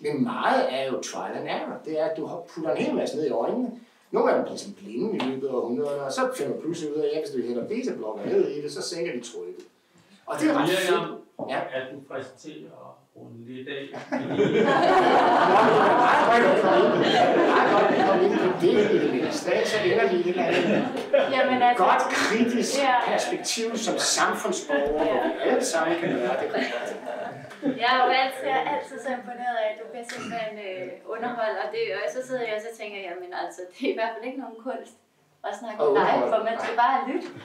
Men meget er jo trial and error. Det er, at du putter en hel masse ned i øjnene. Nogle af dem bliver sådan blinde i løbet af århundrederne, og så finder du pludselig ud af, at hvis du hælder beta-blokker ned i det, så sænker de trykket. Og det er ret fedt. Ja. Er du at runde i dag, så Jamen altså, godt kritisk Ja. perspektiv som samfundsborger, hvor vi alle sammen kan være det rigtigt. Jeg er jo altid, jeg er altid så imponeret af, at du kan simpelthen øh, underholde, og, det, og så sidder jeg og så tænker, jeg, men altså, det er i hvert fald ikke nogen kunst at snakke Og live, for man skal bare lytte.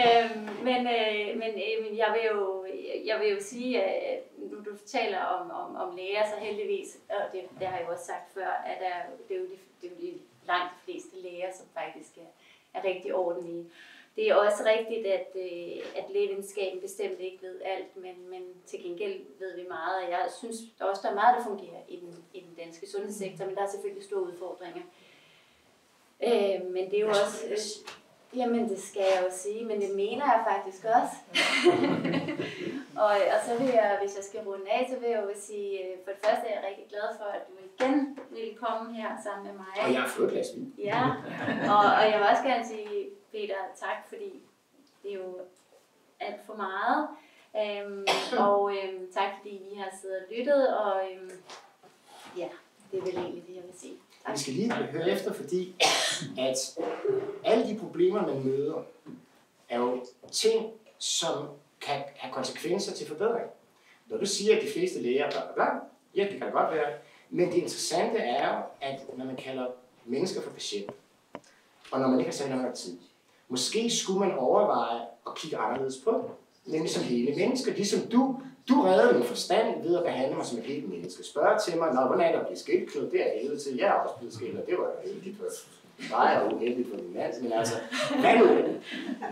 øhm, men, øh, men, øh, jeg vil jo, jeg vil jo sige, at nu du taler om, om, om læger, så heldigvis, og det, det har jeg jo også sagt før, at der, det, er jo de, det er jo de langt de fleste læger, som faktisk er, er rigtig ordentlige. Det er også rigtigt, at, øh, at lægevidenskaben bestemt ikke ved alt, men, men til gengæld ved vi meget, og jeg synes der også, der er meget, der fungerer i den, i den danske sundhedssektor, men der er selvfølgelig store udfordringer. Øh, men det er jo også... Øh, jamen, det skal jeg jo sige, men det mener jeg faktisk også. og, og så vil jeg, hvis jeg skal runde af, så vil jeg jo sige, øh, for det første er jeg rigtig glad for, at du igen ville komme her sammen med mig. Og jeg har fået vin. Ja, og, og jeg vil også gerne sige, Peter, tak, fordi det er jo alt for meget. Øhm, og øhm, tak, fordi I har siddet og lyttet, og øhm, ja, det er vel egentlig det, jeg vil sige. Tak. Vi skal lige høre efter, fordi at alle de problemer, man møder, er jo ting, som kan have konsekvenser til forbedring. Når du siger, at de fleste læger bla bla bla, ja, det kan det godt være. Men det interessante er jo, at når man kalder mennesker for patienter, og når man ikke har særlig nok tid, måske skulle man overveje at kigge anderledes på det. Nemlig som hele mennesker, ligesom du. Du redder min forstand ved at behandle mig som et helt menneske. Spørg til mig, Nå, hvordan er der blevet skilt, Knud? Det er jeg helvede til. Jeg er også blevet skilt, og det var jo heldigt for dig og uheldigt for min mand. Men altså, hvad nu?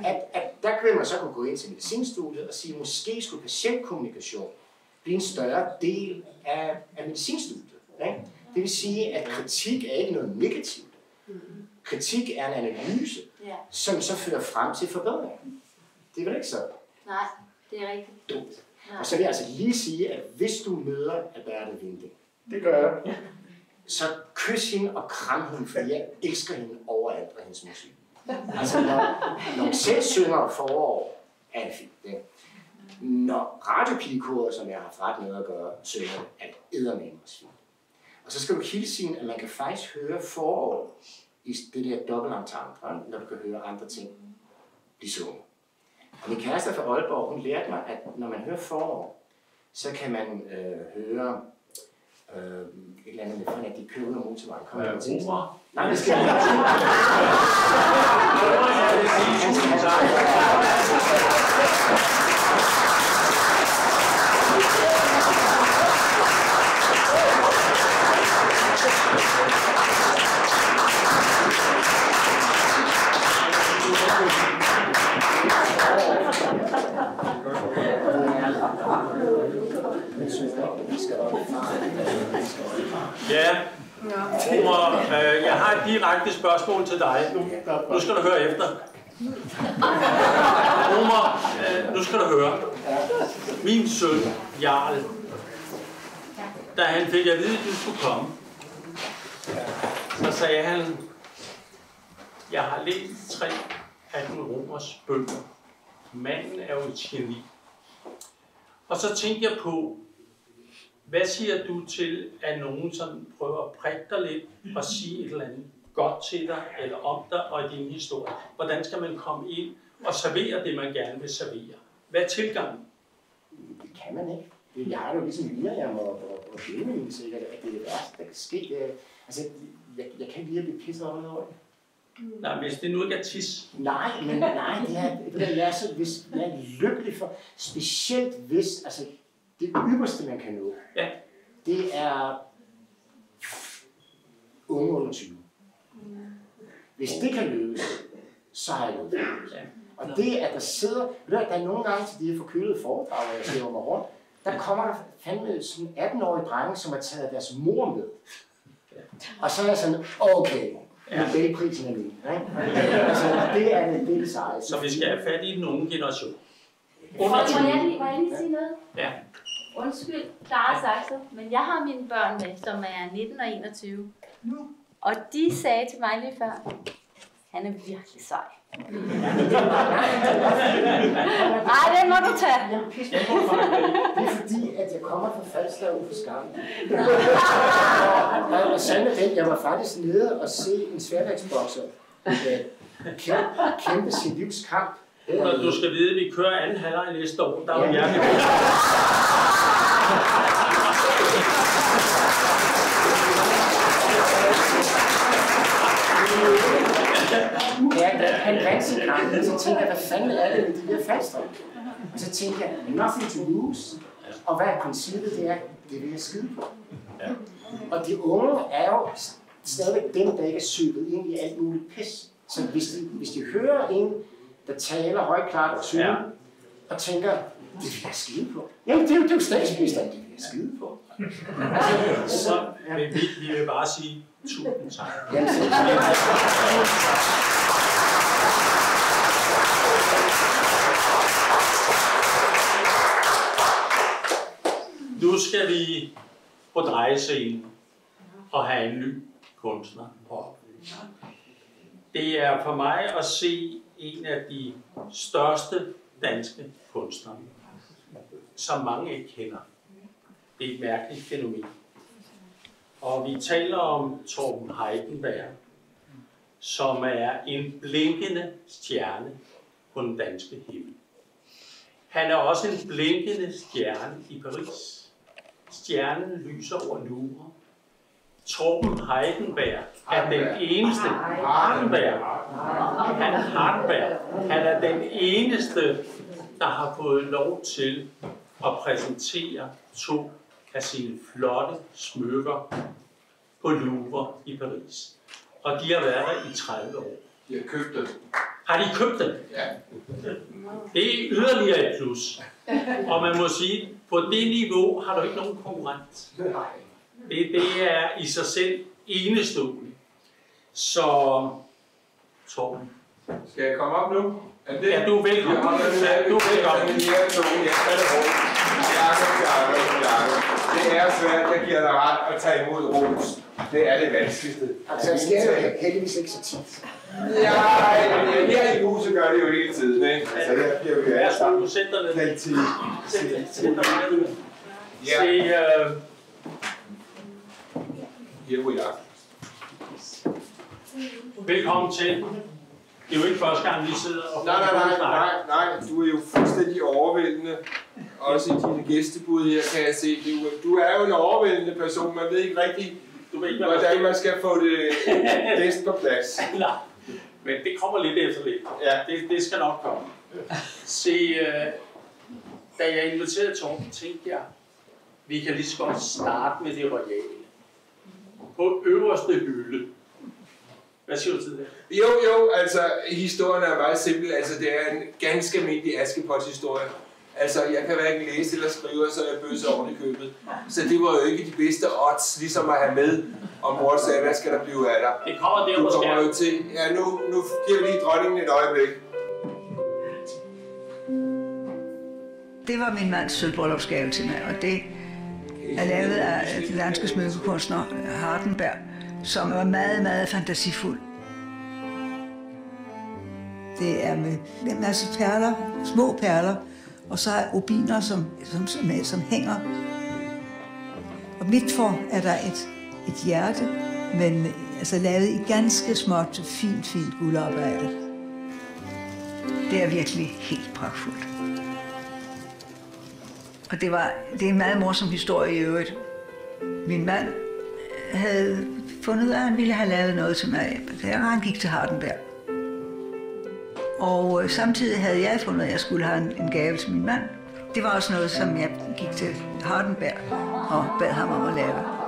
At, at der kan man så kunne gå ind til medicinstudiet og sige, måske skulle patientkommunikation blive en større del af, af medicinstudiet. Ikke? Det vil sige, at kritik er ikke noget negativt. Kritik er en analyse, som så fører frem til forbedring. Det er vel ikke så nej, det er rigtigt. dumt. Nej. Og så vil jeg altså lige sige, at hvis du møder Alberte Vinding, det gør jeg, så kys hende og kram hende, fordi jeg elsker hende overalt af hendes musik. Altså, når, når hun selv synger forår, er det fint. Ikke? Når radiopigekoret, som jeg har haft ret med at gøre, synger, det, er det eddermame også fint. Og så skal du hilse hende, at man kan faktisk høre forår i det der dobbeltentendre, når du kan høre andre ting blive sunget. Og min kæreste fra Aalborg, hun lærte mig, at når man hører forår, så kan man øh, høre øh, et eller andet med, at de kører ud af motorvejen. Kommer øh, til. Nej, det skal jeg Ja, Romer, øh, jeg har et direkte spørgsmål til dig. Nu skal du høre efter. Romer, øh, nu skal du høre. Min søn, Jarl, da han fik at vide, at du skulle komme, så sagde han, jeg har læst tre af den romers bøger. Manden er jo et geni. Og så tænkte jeg på, hvad siger du til, at nogen som prøver at prikke dig lidt og sige et eller andet godt til dig, eller om dig og i din historie? Hvordan skal man komme ind og servere det, man gerne vil servere? Hvad er tilgangen? Det kan man ikke. Jeg har det jo ligesom Miriam og, og, og Benjamin sikkert, at det er det værste, der kan ske. Er, altså, jeg, jeg kan lige blive pisset over det. Nej, hvis det nu ikke er tis. Nej, men nej, det er, det er, jeg, er så, hvis, jeg er lykkelig for, specielt hvis, altså det ypperste, man kan nå, Ja. det er unge under 20. Hvis det kan lykkes, så har jeg noget. Ja. Og det, at der sidder, ved du, der er nogle gange til de her forkølede foredrag, hvor jeg ser mig rundt, der kommer der fandme sådan 18-årige drenge, som har taget deres mor med. Og så er jeg sådan, okay, Ja. Nobelprisen er min. Ikke? Altså, det er det, det, er det seje. Så vi skal have fat i den unge generation. Må, Under må, 20. jeg lige, må jeg lige sige noget? Ja. Undskyld, Clara Saxo, men jeg har mine børn med, som er 19 og 21. Og de sagde til mig lige før, han er virkelig sej. Nej, den må du tage. På. Det er fordi, at jeg kommer fra Falster ude på Skam. Og er den, jeg var faktisk nede og se en sværvægtsbokser kæmpe, kæmpe sin livs kamp. Når du skal vide, at vi kører anden halvleg næste år, der er Ja. hjertelig Ja, han vandt sin kamp, så tænkte jeg, hvad fanden er det med de der falster? Og så tænkte jeg, nothing to lose. Og hvad er princippet? Det er, det vil jeg skide på. Ja. Og de unge er jo stadigvæk dem, der ikke er søbet ind i alt muligt pis. Så hvis de, hvis de hører en, der taler højklart og tydeligt, Ja. og tænker, det vil jeg skide på. Jamen, det er jo, det er jo statsministeren, det vil jeg skide på. Altså, så, ja. vil vi, vi vil bare sige tusind tak. Jamen, så, Nu skal vi på drejescenen og have en ny kunstner op. Det er for mig at se en af de største danske kunstnere, som mange ikke kender. Det er et mærkeligt fænomen. Og vi taler om Torben Heidenberg, som er en blinkende stjerne på den danske himmel. Han er også en blinkende stjerne i Paris. Stjernen lyser over Louvre. Torben Heidenberg er den eneste. Hardenberg. Han er Hardenberg. Han er den eneste, der har fået lov til at præsentere to af sine flotte smykker på Louvre i Paris. Og de har været der i 30 år. Jeg købte det. Har de købt dem? Ja. Det er yderligere et plus. Og man må sige, på det niveau har du ikke nogen konkurrent. Det, det er i sig selv enestående. Så, Torben, Skal jeg komme op nu? Er det? Ja, du er velkommen. Jeg har været Ja, du er velkommen. Det er svært, jeg giver dig ret at tage imod ros. Det er det vanskeligste. altså, jeg sker jo heldigvis ikke så tit. Ja, her i huset gør det jo hele tiden, ikke? Altså, her bliver vi jo alle sammen til. Sæt- sæt dig ned. Ja, Se, øh, her hvor jeg. velkommen til. Det er jo ikke første gang, vi sidder og Nej, nej, nej, nej, nej, du er jo fuldstændig overvældende. Også i dine gæstebud her kan jeg se, du, du er jo en overvældende person. Man ved ikke rigtig, Du ved ikke, hvordan man skal få det bedst på plads. Nej, men det kommer lidt efter lidt. Ja. Det, det skal nok komme. Se, øh, da jeg inviterede Torben, tænkte jeg, vi kan lige så godt starte med det royale. På øverste hylde. Hvad siger du til det? Jo, jo, altså historien er meget simpel. Altså det er en ganske almindelig Askepot-historie. Altså jeg kan hverken læse eller skrive, så jeg bøsser oven i købet. Så det var jo ikke de bedste odds ligesom at have med. Og mor sagde, hvad skal der blive af dig? Det kommer der Du på kommer jo til, ja nu, nu giver vi lige dronningen et øjeblik. Det var min mands sølvbryllupsgave til mig, og det er lavet af den danske smykkekunstner Hardenberg, som er meget, meget fantasifuld. Det er med en masse perler, små perler, og så er obiner, som, som, som, som hænger. Og midt for er der et, et hjerte, men altså lavet i ganske småt, fint, fint guldarbejde. Det er virkelig helt pragtfuldt. Og det, var, det er en meget morsom historie i øvrigt. Min mand øh, havde fundet ud af, at han ville have lavet noget til mig, da han gik til Hardenberg. Og øh, samtidig havde jeg fundet, at jeg skulle have en, en gave til min mand. Det var også noget, som jeg gik til Hardenberg og bad ham om at lave.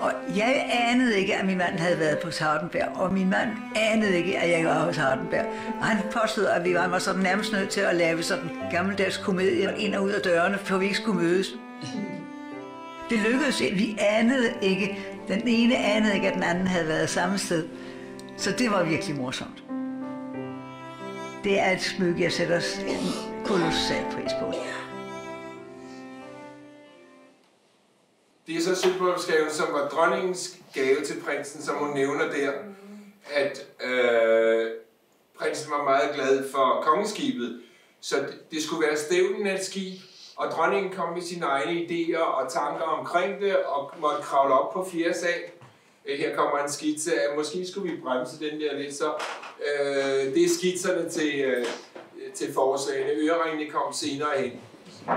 Og jeg anede ikke, at min mand havde været på Hardenberg, og min mand anede ikke, at jeg var hos Hardenberg. Og han påstod, at vi var, var sådan nærmest nødt til at lave sådan en gammeldags komedie ind og ud af dørene, for vi ikke skulle mødes. Det lykkedes ikke. Vi anede ikke. Den ene anede ikke, at den anden havde været samme sted. Så det var virkelig morsomt. Det er et smykke, jeg sætter en kolossal pris på. Det er så sølvbryllupsgaven, som var dronningens gave til prinsen, som hun nævner der, at øh, prinsen var meget glad for kongeskibet. Så det, det skulle være stævnen af et skib, Og dronningen kom med sine egne idéer og tanker omkring det, og måtte kravle op på fjerde sal. Øh, her kommer en skitse af, måske skulle vi bremse den der lidt, så øh, det er skitserne til, øh, til forslagene. Øreringene kom senere hen.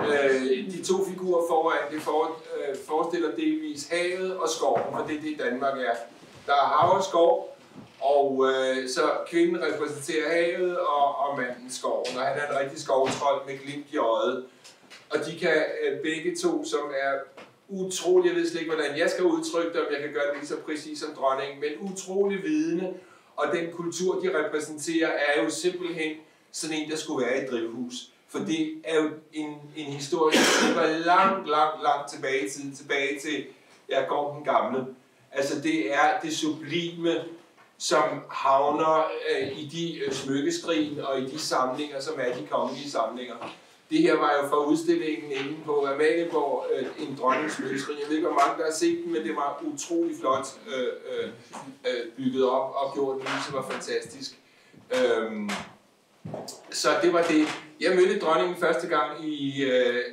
Øh, de to figurer foran, det for, øh, forestiller delvis havet og skoven, for det er det Danmark er. Der er hav og skov, og øh, så kvinden repræsenterer havet, og, og manden skoven, og han er en rigtig skovtrold med glimt i øjet. Og de kan øh, begge to, som er utrolig, jeg ved slet ikke, hvordan jeg skal udtrykke det, om jeg kan gøre det lige så præcis som dronningen, men utrolig vidende, og den kultur, de repræsenterer, er jo simpelthen sådan en, der skulle være i drivhus. For det er jo en, en historie, der går langt, langt, langt tilbage i tiden, tilbage til, jeg går den gamle. Altså det er det sublime, som havner øh, i de øh, smykkeskrin og i de samlinger, som er de kongelige samlinger. Det her var jo fra udstillingen inde på Amalienborg, øh, en dronningens smykkeskrin. Jeg ved ikke, hvor mange der har set den, men det var utrolig flot øh, øh, øh bygget op og gjort. Det var fantastisk. Øhm, så det var det. Jeg mødte dronningen første gang i, øh, øh,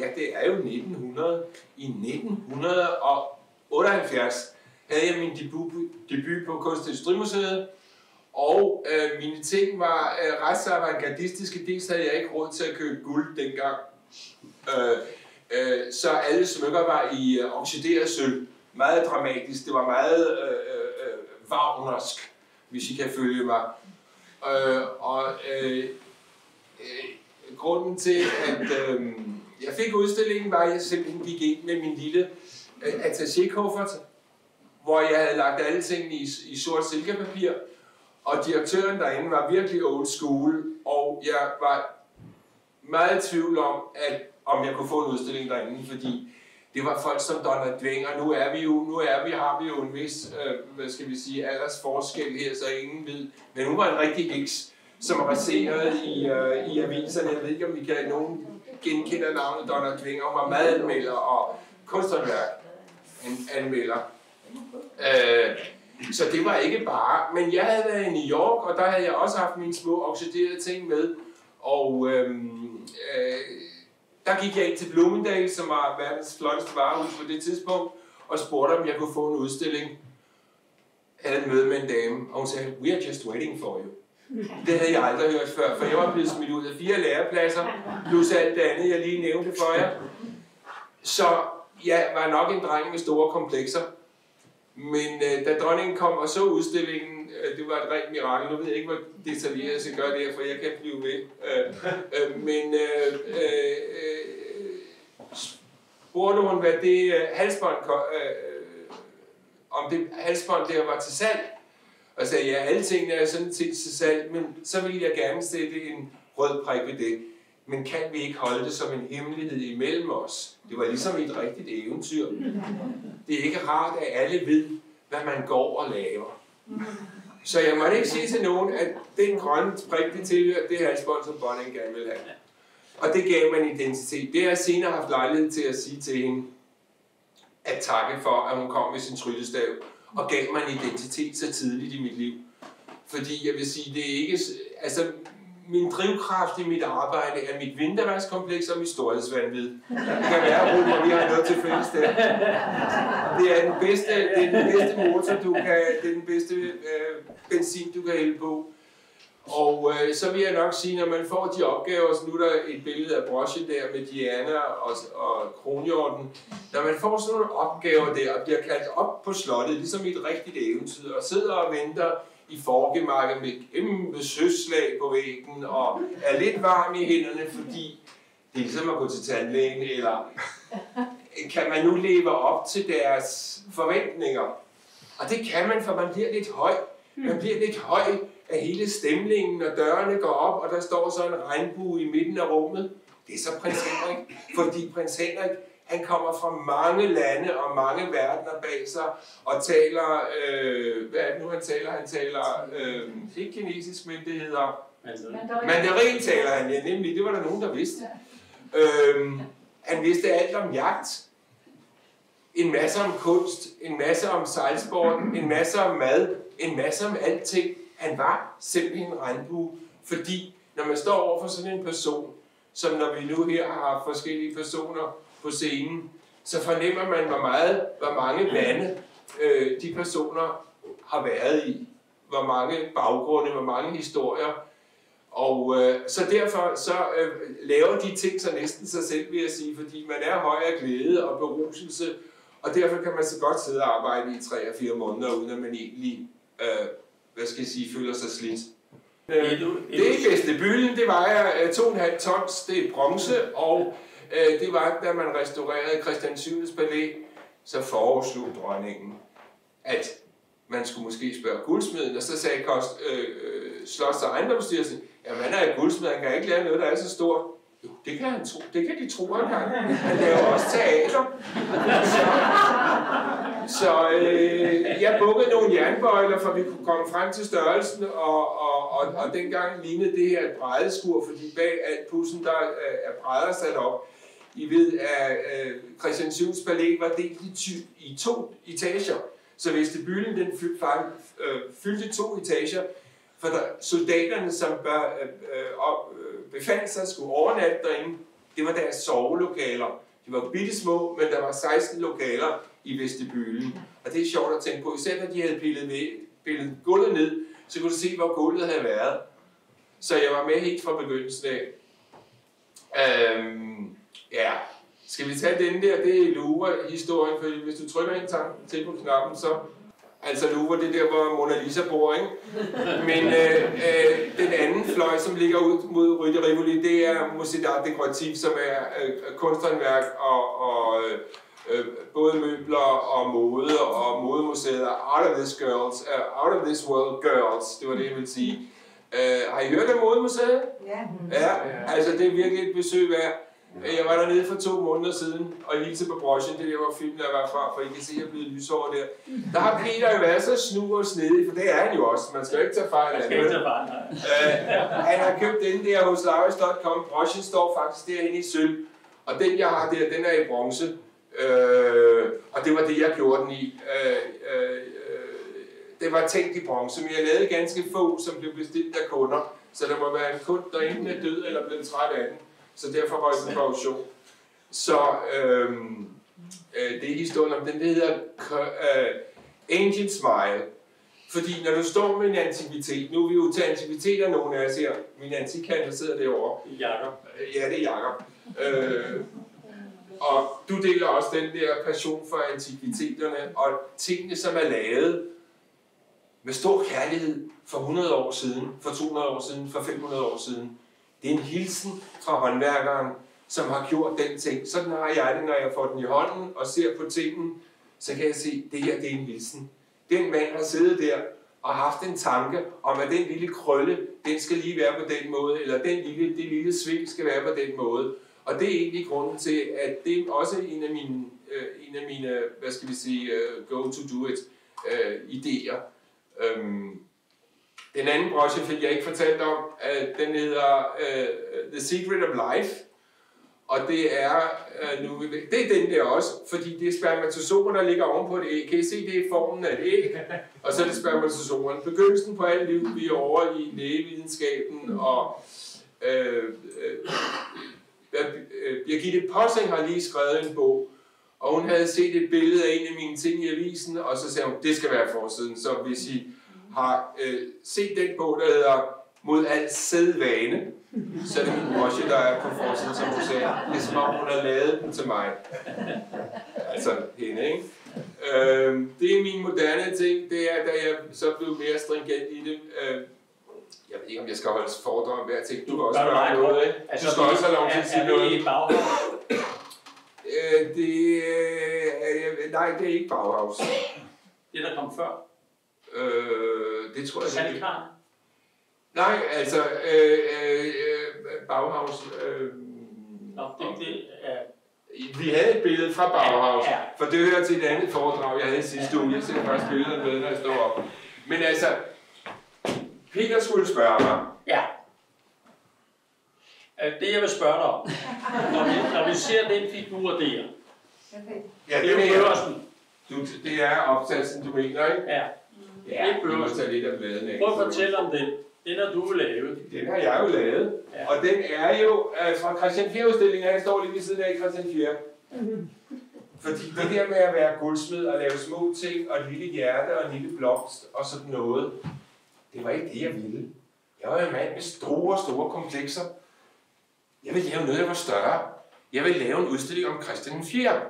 ja, det er jo 1900. I 1978 havde jeg min debut, debut på Kunstindustrimuseet, og øh, mine ting var øh, ret så avantgardistiske. Dels havde jeg ikke råd til at købe guld dengang. Øh, øh, så alle smykker var i øh, oxideret sølv. Meget dramatisk. Det var meget øh, øh, øh Wagnersk, hvis I kan følge mig. Øh, og øh, øh, grunden til, at øh, jeg fik udstillingen, var, at jeg simpelthen gik ind med min lille øh, attaché-kuffert, hvor jeg havde lagt alle tingene i, i sort silkepapir, og direktøren derinde var virkelig old school, og jeg var meget i tvivl om, at, om jeg kunne få en udstilling derinde, fordi det var folk som Donald Dwenger. Nu er vi jo, nu er vi, har vi jo en vis, øh, hvad skal vi sige, aldersforskel her, så ingen ved. Men hun var en rigtig heks, som raserede i, øh, i aviserne. Jeg ved ikke, om vi kan nogen genkender navnet Donald Dwenger. Hun var madanmelder og kunsthåndværk anmelder. Øh, så det var ikke bare, men jeg havde været i New York, og der havde jeg også haft mine små oxiderede ting med. Og øhm, øh, der gik jeg ind til Bloomingdale, som var verdens flotteste varehus på det tidspunkt, og spurgte, om jeg kunne få en udstilling. Jeg havde et møde med en dame, og hun sagde, we are just waiting for you. Det havde jeg aldrig hørt før, for jeg var blevet smidt ud af fire lærepladser, plus alt det andet, jeg lige nævnte for jer. Så jeg var nok en dreng med store komplekser. Men øh, da dronningen kom og så udstillingen, Øh, det var et rent mirakel. Nu ved jeg ikke, hvor detaljeret jeg skal gøre det her, for jeg kan blive ved. Øh, øh, men øh, øh, øh spurgte hun, hvad det øh, halsbånd, øh, øh, om det halsbånd der var til salg. Og sagde, ja, alle tingene er sådan set til salg, men så ville jeg gerne sætte en rød prik ved det. Men kan vi ikke holde det som en hemmelighed imellem os? Det var ligesom et rigtigt eventyr. Det er ikke rart, at alle ved, hvad man går og laver. Så jeg måtte ikke sige til nogen, at den grønne prik, det tilhører det halsbånd, som Bonnie gerne vil have. Og det gav mig en identitet. Det har jeg senere haft lejlighed til at sige til hende, at takke for, at hun kom med sin tryllestav, og gav mig en identitet så tidligt i mit liv. Fordi jeg vil sige, det er ikke... Altså, min drivkraft i mit arbejde er mit vintervandskompleks og mit storhedsvandvid. Det kan være, at vi har noget til fælles der. Det er den bedste, det er den bedste motor, du kan, det er den bedste øh, benzin, du kan hælde på. Og øh, så vil jeg nok sige, når man får de opgaver, så nu er der et billede af Brosje der med Diana og, og Kronhjorten. Når man får sådan nogle opgaver der og bliver kaldt op på slottet, ligesom i et rigtigt eventyr, og sidder og venter i forgemakket med kæmpe søslag på væggen, og er lidt varm i hænderne, fordi det er ligesom at gå til tandlægen, eller kan man nu leve op til deres forventninger? Og det kan man, for man bliver lidt høj. Man bliver lidt høj af hele stemningen, når dørene går op, og der står så en regnbue i midten af rummet. Det er så prins Henrik, fordi prins Henrik, han kommer fra mange lande og mange verdener bag sig, og taler, øh, hvad er det nu han taler? Han taler, øh, ikke kinesisk, men det hedder, mandarin taler han, ja, nemlig, det var der nogen, der vidste. Øh, han vidste alt om jagt, en masse om kunst, en masse om sejlsport, en masse om mad, en masse om alting. Han var simpelthen en regnbue, fordi når man står over for sådan en person, som når vi nu her har forskellige personer på scenen, så fornemmer man, hvor, meget, hvor mange vande øh, de personer har været i. Hvor mange baggrunde, hvor mange historier. Og øh, så derfor så øh, laver de ting så næsten sig selv, vil jeg sige, fordi man er høj af glæde og beruselse, og derfor kan man så godt sidde og arbejde i 3 og 4 måneder, uden at man egentlig, øh, hvad skal jeg sige, føler sig slidt. Øh, det er vestibylen, det vejer øh, 2,5 tons, det er bronze, og øh, det var, da man restaurerede Christian 7. palæ, så foreslog dronningen, at man skulle måske spørge guldsmeden, og så sagde Kost, øh, øh, Slots- og ejendomsstyrelsen, jamen han er guldsmed, han kan ikke lave noget, der er så stort. Jo, det kan han tro. Det kan de tro, han kan. Han laver også teater. Så, så øh, jeg bukkede nogle jernbøjler, for vi kunne komme frem til størrelsen, og, og, og, og dengang lignede det her et brædeskur, fordi bag alt pussen, der øh, er brædder sat op. I ved, at øh, Christian Sivs Palæ var delt i, ty, i to etager. Så vestibylen den fyldte, øh, fyldte to etager, for der, soldaterne, som bør, øh, øh, øh, befandt sig, skulle overnatte derinde. Det var deres sovelokaler. De var bitte små, men der var 16 lokaler i vestibylen. Og det er sjovt at tænke på, især når de havde pillet, med, pillet gulvet ned, så kunne du se, hvor gulvet havde været. Så jeg var med helt fra begyndelsen af. Øhm, ja, skal vi tage den der? Det er Louvre-historien, for hvis du trykker en tanke til på knappen, så... Altså Louvre, det er der, hvor Mona Lisa bor, ikke? Men øh, øh, den anden fløj, som ligger ud mod Rue de Rivoli, det er Musée d'Art Decoratif, som er øh, kunsthåndværk og, og øh, øh, både møbler og mode og modemuseet Out of This Girls, uh, Out of This World Girls, det var det, jeg ville sige. Uh, har I hørt om modemuseet? Ja. Ja, altså det er virkelig et besøg værd. Jeg var dernede for to måneder siden og hilste på brochen, det der var filmen, der var fra, for I kan se, at jeg er blevet lysår der. Der har Peter jo været så snu og snedig, for det er han jo også. Man skal jo ikke tage fejl af det. uh, Han har købt den der hos Laris.com. Brochen står faktisk derinde i sølv. Og den, jeg har der, den er i bronze. Øh, og det var det, jeg gjorde den i. Øh, øh, det var tænkt i bronze, men jeg lavede ganske få, som blev bestilt af kunder. Så der må være en kund, der enten er død eller blevet træt af den. Så derfor var den på auktion. Så øh, øh, det er historien om den, der hedder øh, Ancient Smile. Fordi når du står med en antikvitet, nu er vi jo til antikviteter, nogle af os her, min antikhandler sidder derovre. Jakob. Ja, det er Jakob. Øh, og du deler også den der passion for antikviteterne og tingene, som er lavet med stor kærlighed for 100 år siden, for 200 år siden, for 500 år siden. Det er en hilsen fra håndværkeren, som har gjort den ting. Sådan har jeg det, når jeg får den i hånden og ser på tingen, så kan jeg se, at det her det er en hilsen. Den mand har siddet der og haft en tanke om, at den lille krølle, den skal lige være på den måde, eller den lille, det lille sving skal være på den måde. Og det er egentlig grunden til, at det er også en af mine, øh, en af mine hvad skal vi sige, øh, go to do it uh, idéer. Um, den anden broche fik jeg ikke fortalt om. Øh, den hedder uh, The Secret of Life. Og det er, uh, nu, det er den der også, fordi det er spermatozoen, der ligger ovenpå et æg. Kan I se, det er formen af et æg? Og så er det spermatozoen. Begyndelsen på alt liv, vi er over i lægevidenskaben og øh, øh, Birgitte Possing har lige skrevet en bog, og hun havde set et billede af en af mine ting i avisen, og så sagde hun, det skal være forsiden. Så hvis I har øh, set den bog, der hedder Mod al sædvane, så er det min brosje, der er på forsiden, som hun sagde. Det er som om, hun har lavet den til mig. Altså hende, ikke? Øh, det er min moderne ting, det er, da jeg så blev mere stringent i det. Øh, jeg ved ikke, om jeg skal holde foredrag om hver ting. Du kan også gøre noget, ikke? Altså, du skal også have lov til at sige noget. Er? Øh, det, øh, nej, det er ikke Bauhaus. Det, der kom før? Øh, det tror jeg ikke. Nej, altså, øh, øh, Bauhaus... Øh, Nå, det, det er... Vi havde et billede fra Bauhaus, Ja, ja. for det hører til et andet foredrag, jeg havde sidste uge. Jeg ser først billederne med, når jeg står op. Men altså, Peter skulle spørge mig. Ja. Øh, Det jeg vil spørge dig om, når vi, når vi ser den figur der, Ja, det er jo børsen. Du, det er opsatsen, du mener, ikke? Ja. Ja, vi må tage lidt af bladene af. Prøv at fortælle om den. Den har du lavet. Den har jeg jo lavet. Ja. Og den er jo øh, fra Christian Fjer-udstillingen, han står lige ved siden af Christian Fjer. Fordi det der med at være guldsmed og lave små ting, og et lille hjerte og en lille blomst og sådan noget, det var ikke det, jeg ville. Jeg var en mand med store, store komplekser. Jeg ville lave noget, der var større. Jeg ville lave en udstilling om Christian Fjer.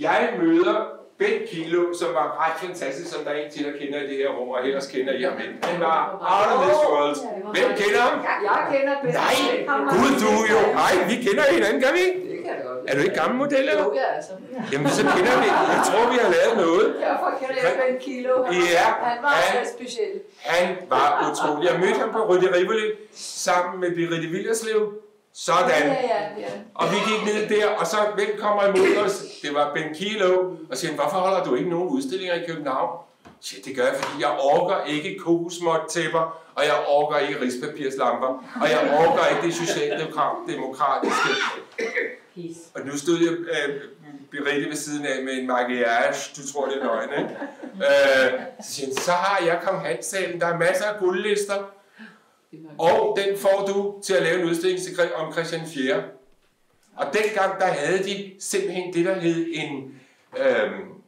Jeg møder Ben Kilo, som var ret fantastisk, som der er en til, der kender i det her rum, og ellers kender I ham ikke. Han var out of this world. Hvem kender ham? Jeg kender bedst. Nej, gud du jo. Nej, vi kender hinanden, gør vi ikke? Det kan det godt. Er du ikke gammel model, eller? Jo, ja, altså. Jamen, så kender vi. Jeg tror, vi har lavet noget. Derfor kender jeg Ben Kilo. Han, Ja, han var han- så speciel. Han var utrolig. Jeg mødte ham på Rydde Rivoli sammen med Birgitte Villerslev. Sådan. Ja, ja, ja. Og vi gik ned der, og så hvem kommer imod os? Det var Ben Kilo. Og siger, hvorfor holder du ikke nogen udstillinger i København? Siger, det gør jeg, fordi jeg orker ikke kokosmåt-tæpper, og jeg orker ikke rispapirslampper, og jeg orker ikke det socialdemokratiske. Og nu stod jeg øh, Birgitte ved siden af med en maquillage, du tror det er løgn, ikke? Øh, så siger så har jeg kong Hans-salen, der er masser af guldlister, og den får du til at lave en udstilling om Christian 4. Og dengang, der havde de simpelthen det, der hed en øhm,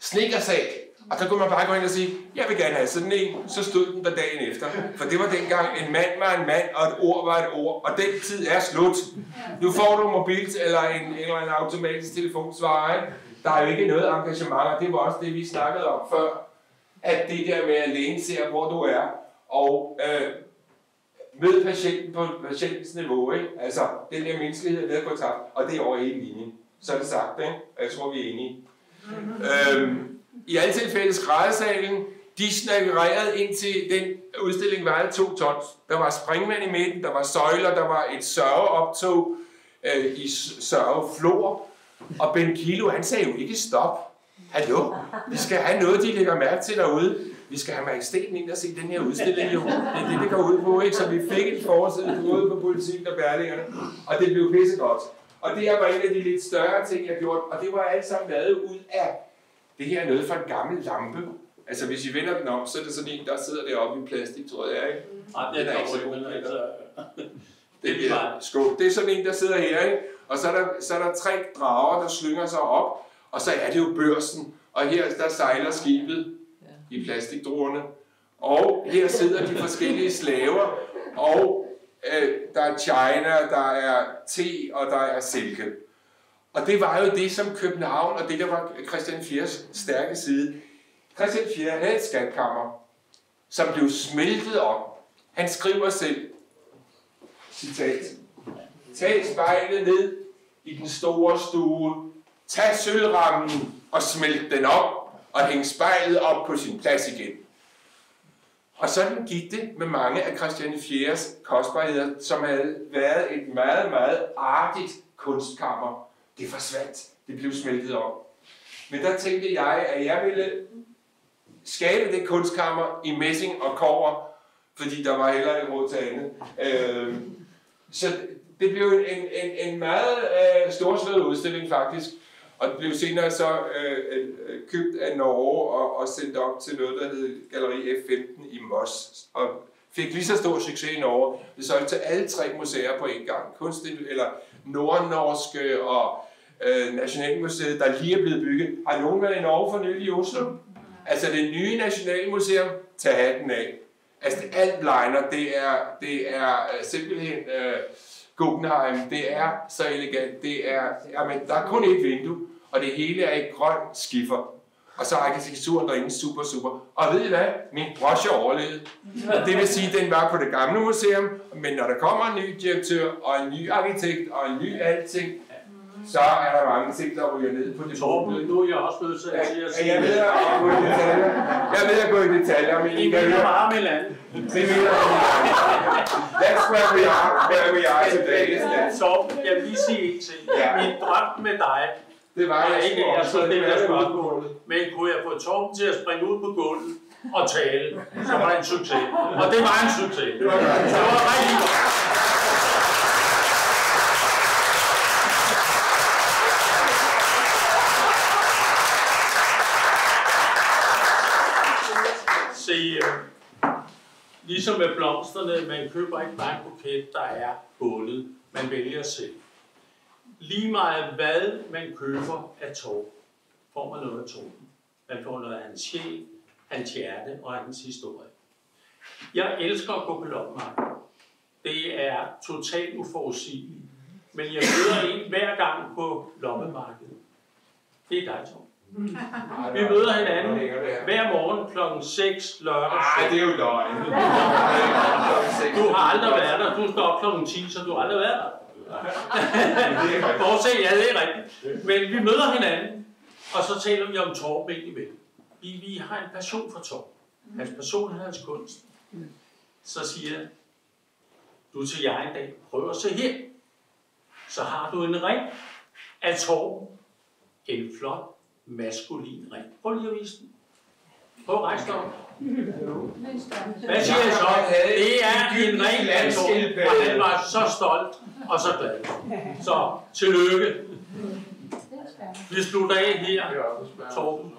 snekersag. Og der kunne man bare gå ind og sige, jeg vil gerne have sådan en. Så stod den der dagen efter. For det var dengang, en mand var en mand, og et ord var et ord. Og den tid er slut. Nu får du mobil eller en, eller en automatisk telefonsvarer. Der er jo ikke noget engagement, og det var også det, vi snakkede om før. At det der med at læne ser, hvor du er, og øh, med patienten på patientens niveau, ikke? Altså, den der menneskelighed er ved at gå tabt, og det er over hele linjen. Så er det sagt, ikke? Og jeg tror, vi er enige. Øhm, I alle tilfælde skræddersalen, de snakkerede indtil den udstilling vejede to tons. Der var springvand i midten, der var søjler, der var et sørgeoptog øh, i sørgeflor. Og Ben Kilo, han sagde jo ikke stop. Hallo, vi skal have noget, de lægger mærke til derude. Vi skal have majestæten ind og se den her udstilling jo. Det er det, det går ud på, ikke? Så vi fik en forside både på politikken og bærlingerne, og det blev pissegodt. Og det her var en af de lidt større ting, jeg gjorde, og det var alt sammen lavet ud af det her er noget fra en gammel lampe. Altså hvis I vender den om, så er det sådan en, der sidder deroppe i plastik, tror jeg, ikke? Nej, det Den er ikke så god, altså... Det er er skål. Det er sådan en, der sidder her, ikke? Og så er, der, så er der tre drager, der slynger sig op, og så er det jo børsen. Og her, der sejler skibet i plastikdruerne. Og her sidder de forskellige slaver, og øh, der er China, der er te, og der er silke. Og det var jo det, som København, og det der var Christian IV's stærke side. Christian IV havde et skatkammer, som blev smeltet op. Han skriver selv, citat, Tag spejlet ned i den store stue, tag sølvrammen og smelt den op, og hænge spejlet op på sin plads igen. Og sådan gik det med mange af Christian IV's kostbarheder, som havde været et meget, meget artigt kunstkammer. Det forsvandt. Det blev smeltet op. Men der tænkte jeg, at jeg ville skabe det kunstkammer i messing og kover, fordi der var heller ikke råd til andet. Øh, så det blev en, en, en, en meget øh, storslået udstilling faktisk, og det blev senere så øh, øh, øh, købt af Norge og, og sendt op til noget, der hed Galleri F15 i Moss, og fik lige så stor succes i Norge. Det solgte til alle tre museer på en gang. Kunst, eller Nordnorske og øh, Nationalmuseet, der lige er blevet bygget. Har nogen været i Norge for nylig i Oslo? Altså det nye Nationalmuseum, tag hatten af. Altså det, alt liner, det er, det er øh, simpelthen øh, Guggenheim, det er så elegant, det er, jamen, der er kun et vindue, og det hele er i grøn skiffer. Og så er arkitekturen derinde super, super. Og ved I hvad? Min broche overlevede. Det vil sige, at den var på det gamle museum, men når der kommer en ny direktør, og en ny arkitekt, og en ny alting, så er der mange ting, der ryger ned på det Torben, nu er jeg også nødt til at sige, at jeg ved at gå i detaljer. Jeg ved at gå i detaljer, men I kan høre. meget med land. Det mener. That's where we are, where we are today. Torben, jeg vil lige sige en ting. Ja. Min drøm med dig, Det var jeg ikke, jeg stille dig spørgsmål. spørgsmål. men kunne jeg få Torben til at springe ud på gulvet og tale, så var det en succes. Og det var en succes. Det var, det var rigtig godt. Se, øh, Ligesom med blomsterne, man køber ikke bare en buket, der er bundet. Man vælger selv. Lige meget hvad man køber af tog, får man noget af togen. Man får noget af hans sjæl, hans hjerte og hans historie. Jeg elsker at gå på loppemarked. Det er totalt uforudsigeligt. Men jeg møder en hver gang på loppemarkedet. Det er dig, Tom. Vi møder hinanden hver morgen klokken 6 lørdag. Nej, det er jo løgn. Du har aldrig været der. Du står op klokken 10, så du har aldrig været der. Bortset, ja, det er rigtigt. Men vi møder hinanden, og så taler vi om Torben indimellem. Vi, vi har en passion for Torben. Hans personlighed, hans kunst. Så siger jeg, du til jeg en dag, prøv at se her. Så har du en ring af Torben. En flot, maskulin ring. Prøv lige at vise den. Prøv at rejse dig op. Hvad siger jeg så? Det er en af Torben, og han var så stolt og så glad. Så tillykke. Vi slutter af her, Torben.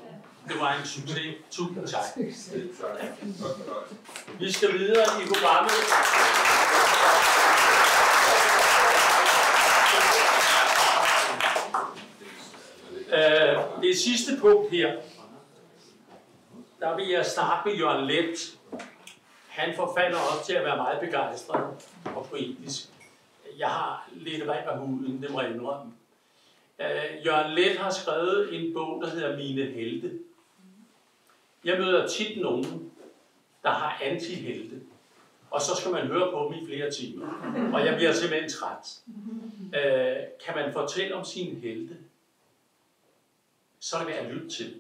Det var en succes. Tusind tak. Vi skal videre i programmet. Øh, det sidste punkt her, der vil jeg starte med Jørgen Let. Han forfalder også til at være meget begejstret og poetisk. Jeg har lidt rem af huden, det må jeg indrømme. Øh, Jørgen Let har skrevet en bog, der hedder Mine Helte. Jeg møder tit nogen, der har antihelte. Og så skal man høre på dem i flere timer. Og jeg bliver simpelthen træt. Øh, kan man fortælle om sine helte, så er det værd at lytte til.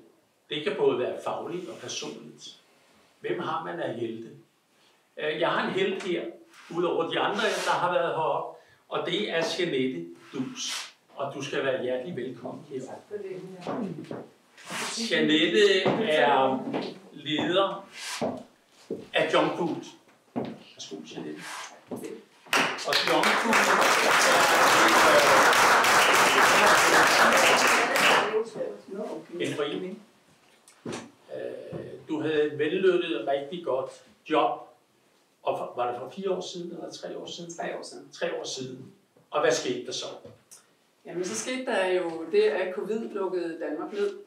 Det kan både være fagligt og personligt. Hvem har man af helte? Øh, Jeg har en held her, udover de andre, der har været heroppe, og det er Jeanette Dus. Og du skal være hjertelig velkommen her. Jeanette er leder af Junk Food. Værsgo, Jeanette. Og Junk Food er en forening. Øh, Du havde et vellønnet, rigtig godt job. Og for, var det for fire år siden, eller tre år siden? Tre år siden. Tre år siden. Og hvad skete der så? Jamen, så skete der jo det, at covid lukkede Danmark ned.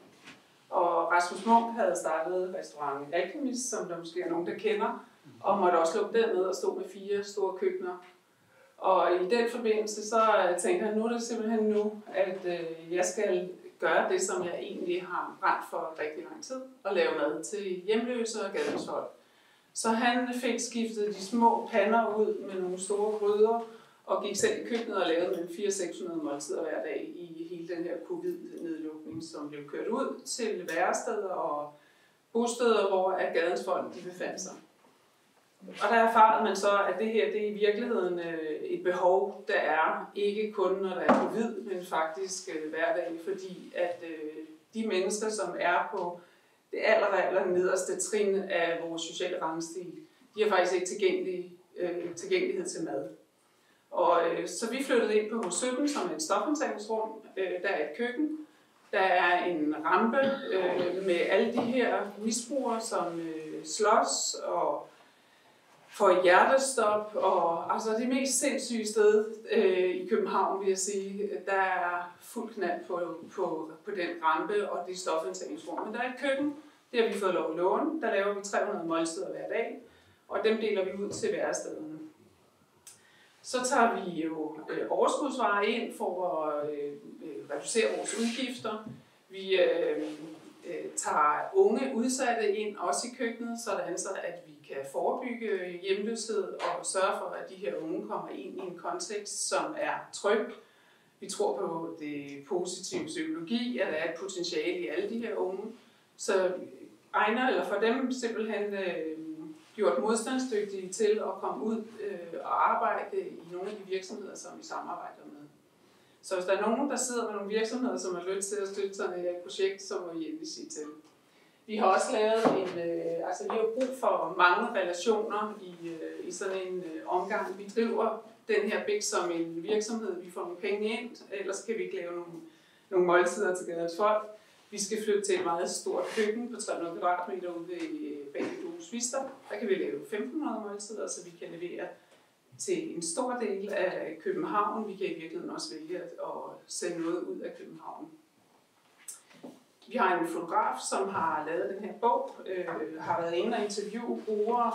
Og Rasmus Munk havde startet restaurant Alchemist, som der måske er nogen, der kender, og måtte også lukke den ned og stå med fire store køkkener. Og i den forbindelse, så tænkte han, nu er det simpelthen nu, at øh, jeg skal gøre det, som jeg egentlig har brændt for rigtig lang tid, og lave mad til hjemløse og gadens folk. Så han fik skiftet de små pander ud med nogle store gryder, og gik selv i køkkenet og lavede mellem 400-600 måltider hver dag i hele den her covid-nedlukning, som blev kørt ud til væresteder og bosteder, hvor at gadens folk de befandt sig. Og der erfarede man så, at det her det er i virkeligheden øh, et behov, der er ikke kun når der er covid, men faktisk øh, hverdagen, fordi at øh, de mennesker, som er på det aller, aller nederste trin af vores sociale rangstil, de har faktisk ikke tilgængelig, øh, tilgængelighed til mad. Og øh, så vi flyttede ind på H17 som et stofindtagningsrum. Øh, der er et køkken. Der er en rampe øh, med alle de her misbrugere, som øh, slås og får hjertestop. Og altså det mest sindssyge sted øh, i København, vil jeg sige. Der er fuld knald på, på, på den rampe og det stofindtagningsrum. Men der er et køkken. Det har vi fået lov at låne. Der laver vi 300 måltider hver dag. Og dem deler vi ud til værestederne. Så tager vi jo øh, overskudsvarer ind for at øh, øh reducere vores udgifter. Vi øh, øh, tager unge udsatte ind, også i køkkenet, sådan så at vi kan forebygge hjemløshed og sørge for, at de her unge kommer ind i en kontekst, som er tryg. Vi tror på det positive psykologi, at der er et potentiale i alle de her unge. Så egner, eller for dem simpelthen øh, gjort modstandsdygtige til at komme ud øh, og arbejde i nogle af de virksomheder, som vi samarbejder med. Så hvis der er nogen, der sidder med nogle virksomheder, som har lyst til at støtte sådan et projekt, så må I endelig sige til. Vi har også lavet en, øh, altså vi har brug for mange relationer i, øh, i sådan en øh, omgang. Vi driver den her bæk som en virksomhed, vi får nogle penge ind, ellers kan vi ikke lave nogle, nogle måltider til gadens folk. Vi skal flytte til et meget stort køkken på 300 kvadratmeter ude ved øh, bag Vister. Der kan vi lave 1500 måltider, så vi kan levere til en stor del af København. Vi kan i virkeligheden også vælge at sende noget ud af København. Vi har en fotograf, som har lavet den her bog, øh, har været inde og interviewe brugere,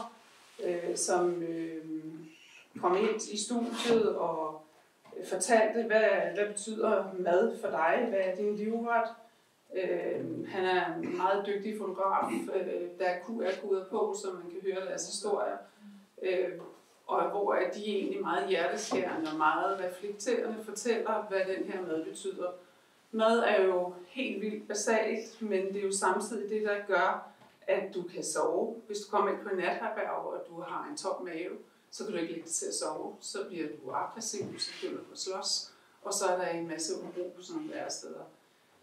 øh, som øh, kom ind i studiet og øh, fortalte, hvad, hvad betyder mad for dig? Hvad er din livret? Øh, han er en meget dygtig fotograf, øh, der er QR-koder på, så man kan høre deres historier. Øh, og hvor er de egentlig meget hjerteskærende og meget reflekterende fortæller, hvad den her mad betyder. Mad er jo helt vildt basalt, men det er jo samtidig det, der gør, at du kan sove. Hvis du kommer ind på en natherberg, og du har en tom mave, så kan du ikke ligge til at sove. Så bliver du aggressiv, så begynder du at slås, og så er der en masse uro på sådan nogle steder.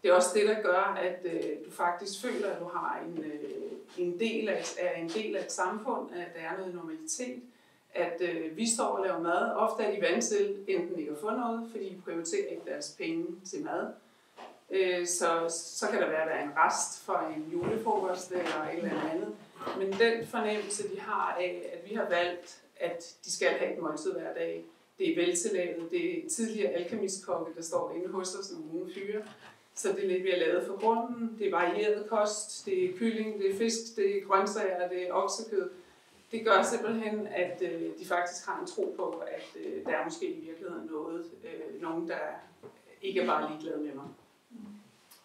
Det er også det, der gør, at øh, du faktisk føler, at du har en, øh, en, del af, er en del af et samfund, at der er noget normalitet, at øh, vi står og laver mad. Ofte er de vant til enten ikke at få noget, fordi de prioriterer ikke deres penge til mad. Øh, så, så kan der være, at der er en rest for en julefrokost eller et eller andet. Men den fornemmelse, de har af, at vi har valgt, at de skal have et måltid hver dag, det er veltillavet, det er tidligere alkemistkokke, der står inde hos os, nogle unge fyre. Så det er lidt, vi har lavet for grunden. Det er varieret kost, det er kylling, det er fisk, det er grøntsager, det er oksekød det gør simpelthen, at øh, de faktisk har en tro på, at øh, der er måske i virkeligheden noget, øh, nogen, der ikke er bare ligeglade med mig.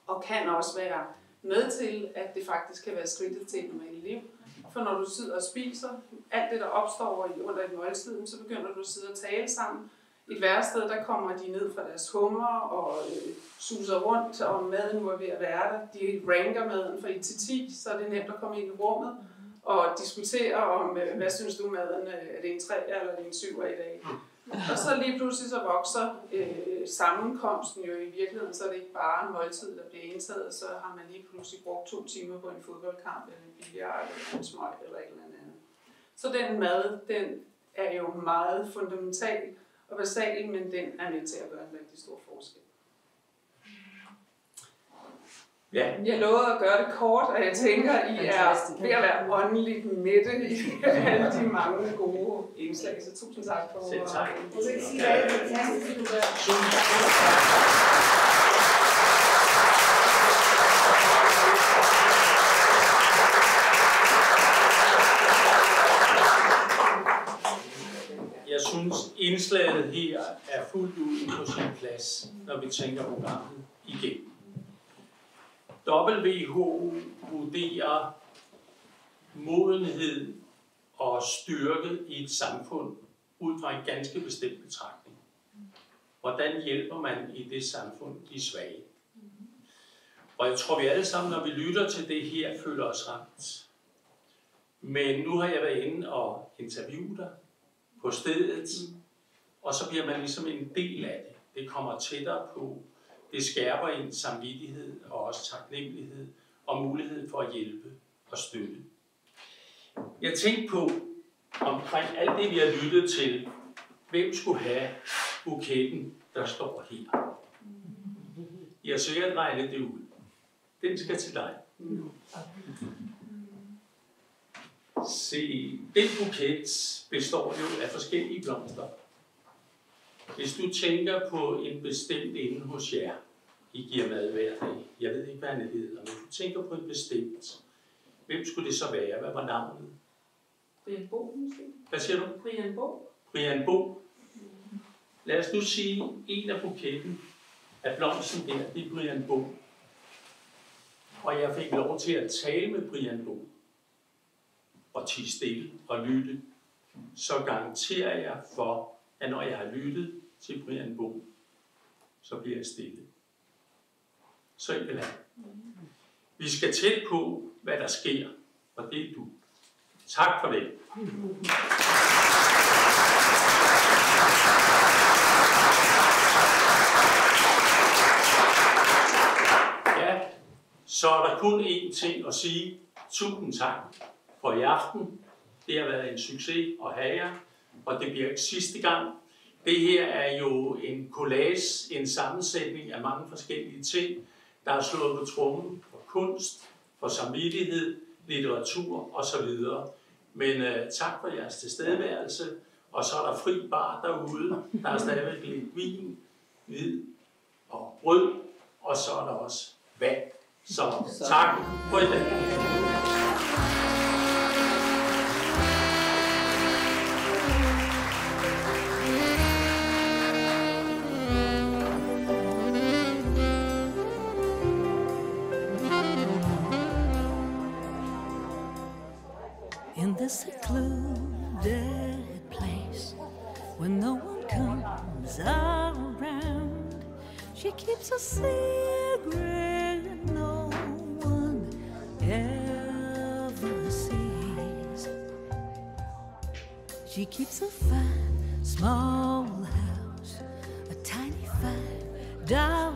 Og kan også være med til, at det faktisk kan være skridtet til et normalt liv. For når du sidder og spiser, alt det, der opstår i under et måltid, så begynder du at sidde og tale sammen. Et værsted, der kommer de ned fra deres hummer og øh, suser rundt, og maden nu er ved at være der. De ranker maden fra 1 til 10, så er det nemt at komme ind i rummet og diskutere om, øh, hvad synes du maden, øh, er det en 3 eller er det en 7 i dag? Mm. Og så lige pludselig så vokser øh, sammenkomsten jo i virkeligheden, så er det ikke bare en måltid, der bliver indtaget, så har man lige pludselig brugt to timer på en fodboldkamp, eller en billiard, eller en smøg, eller et eller andet. Så den mad, den er jo meget fundamental og basal, men den er med til at gøre en rigtig stor forskel. Ja. Jeg lovede at gøre det kort, og jeg tænker, I er ved at være åndeligt mætte i alle de mange gode indslag. Så tusind tak for Selv tak. Jeg synes, indslaget her er fuldt ud på sin plads, når vi tænker programmet igennem. WHO vurderer modenhed og styrke i et samfund ud fra en ganske bestemt betragtning. Hvordan hjælper man i det samfund de svage? Og jeg tror, vi alle sammen, når vi lytter til det her, føler os ramt. Men nu har jeg været inde og interviewe dig på stedet, og så bliver man ligesom en del af det. Det kommer tættere på, det skærper en samvittighed og også taknemmelighed og mulighed for at hjælpe og støtte. Jeg tænkte på, omkring alt det, vi har lyttet til, hvem skulle have buketten, der står her. I har sikkert regnet det ud. Den skal til dig. Se, den buket består jo af forskellige blomster. Hvis du tænker på en bestemt inde hos jer, I giver mad hver dag, jeg ved ikke, hvad han hedder, men du tænker på en bestemt, hvem skulle det så være? Hvad var navnet? Brian Bo, måske. Hvad siger du? Brian Bo. Brian Bo. Lad os nu sige, en af buketten af blomsten der, det er Brian Bo. Og jeg fik lov til at tale med Brian Bo og tige stille og lytte, så garanterer jeg for, at når jeg har lyttet til Brian Bo, så bliver jeg stille. Så enkelt er Vi skal tæt på, hvad der sker, og det er du. Tak for det. Ja, så er der kun én ting at sige. Tusind tak for i aften. Det har været en succes at have jer og det bliver sidste gang. Det her er jo en collage, en sammensætning af mange forskellige ting. der er slået på trummen for kunst, for samvittighed, litteratur osv. Men uh, tak for jeres tilstedeværelse, og så er der fri bar derude. Der er stadigvæk lidt vin, hvid og brød, og så er der også vand. Så tak for i dag. She keeps a fine small house, a tiny fine dining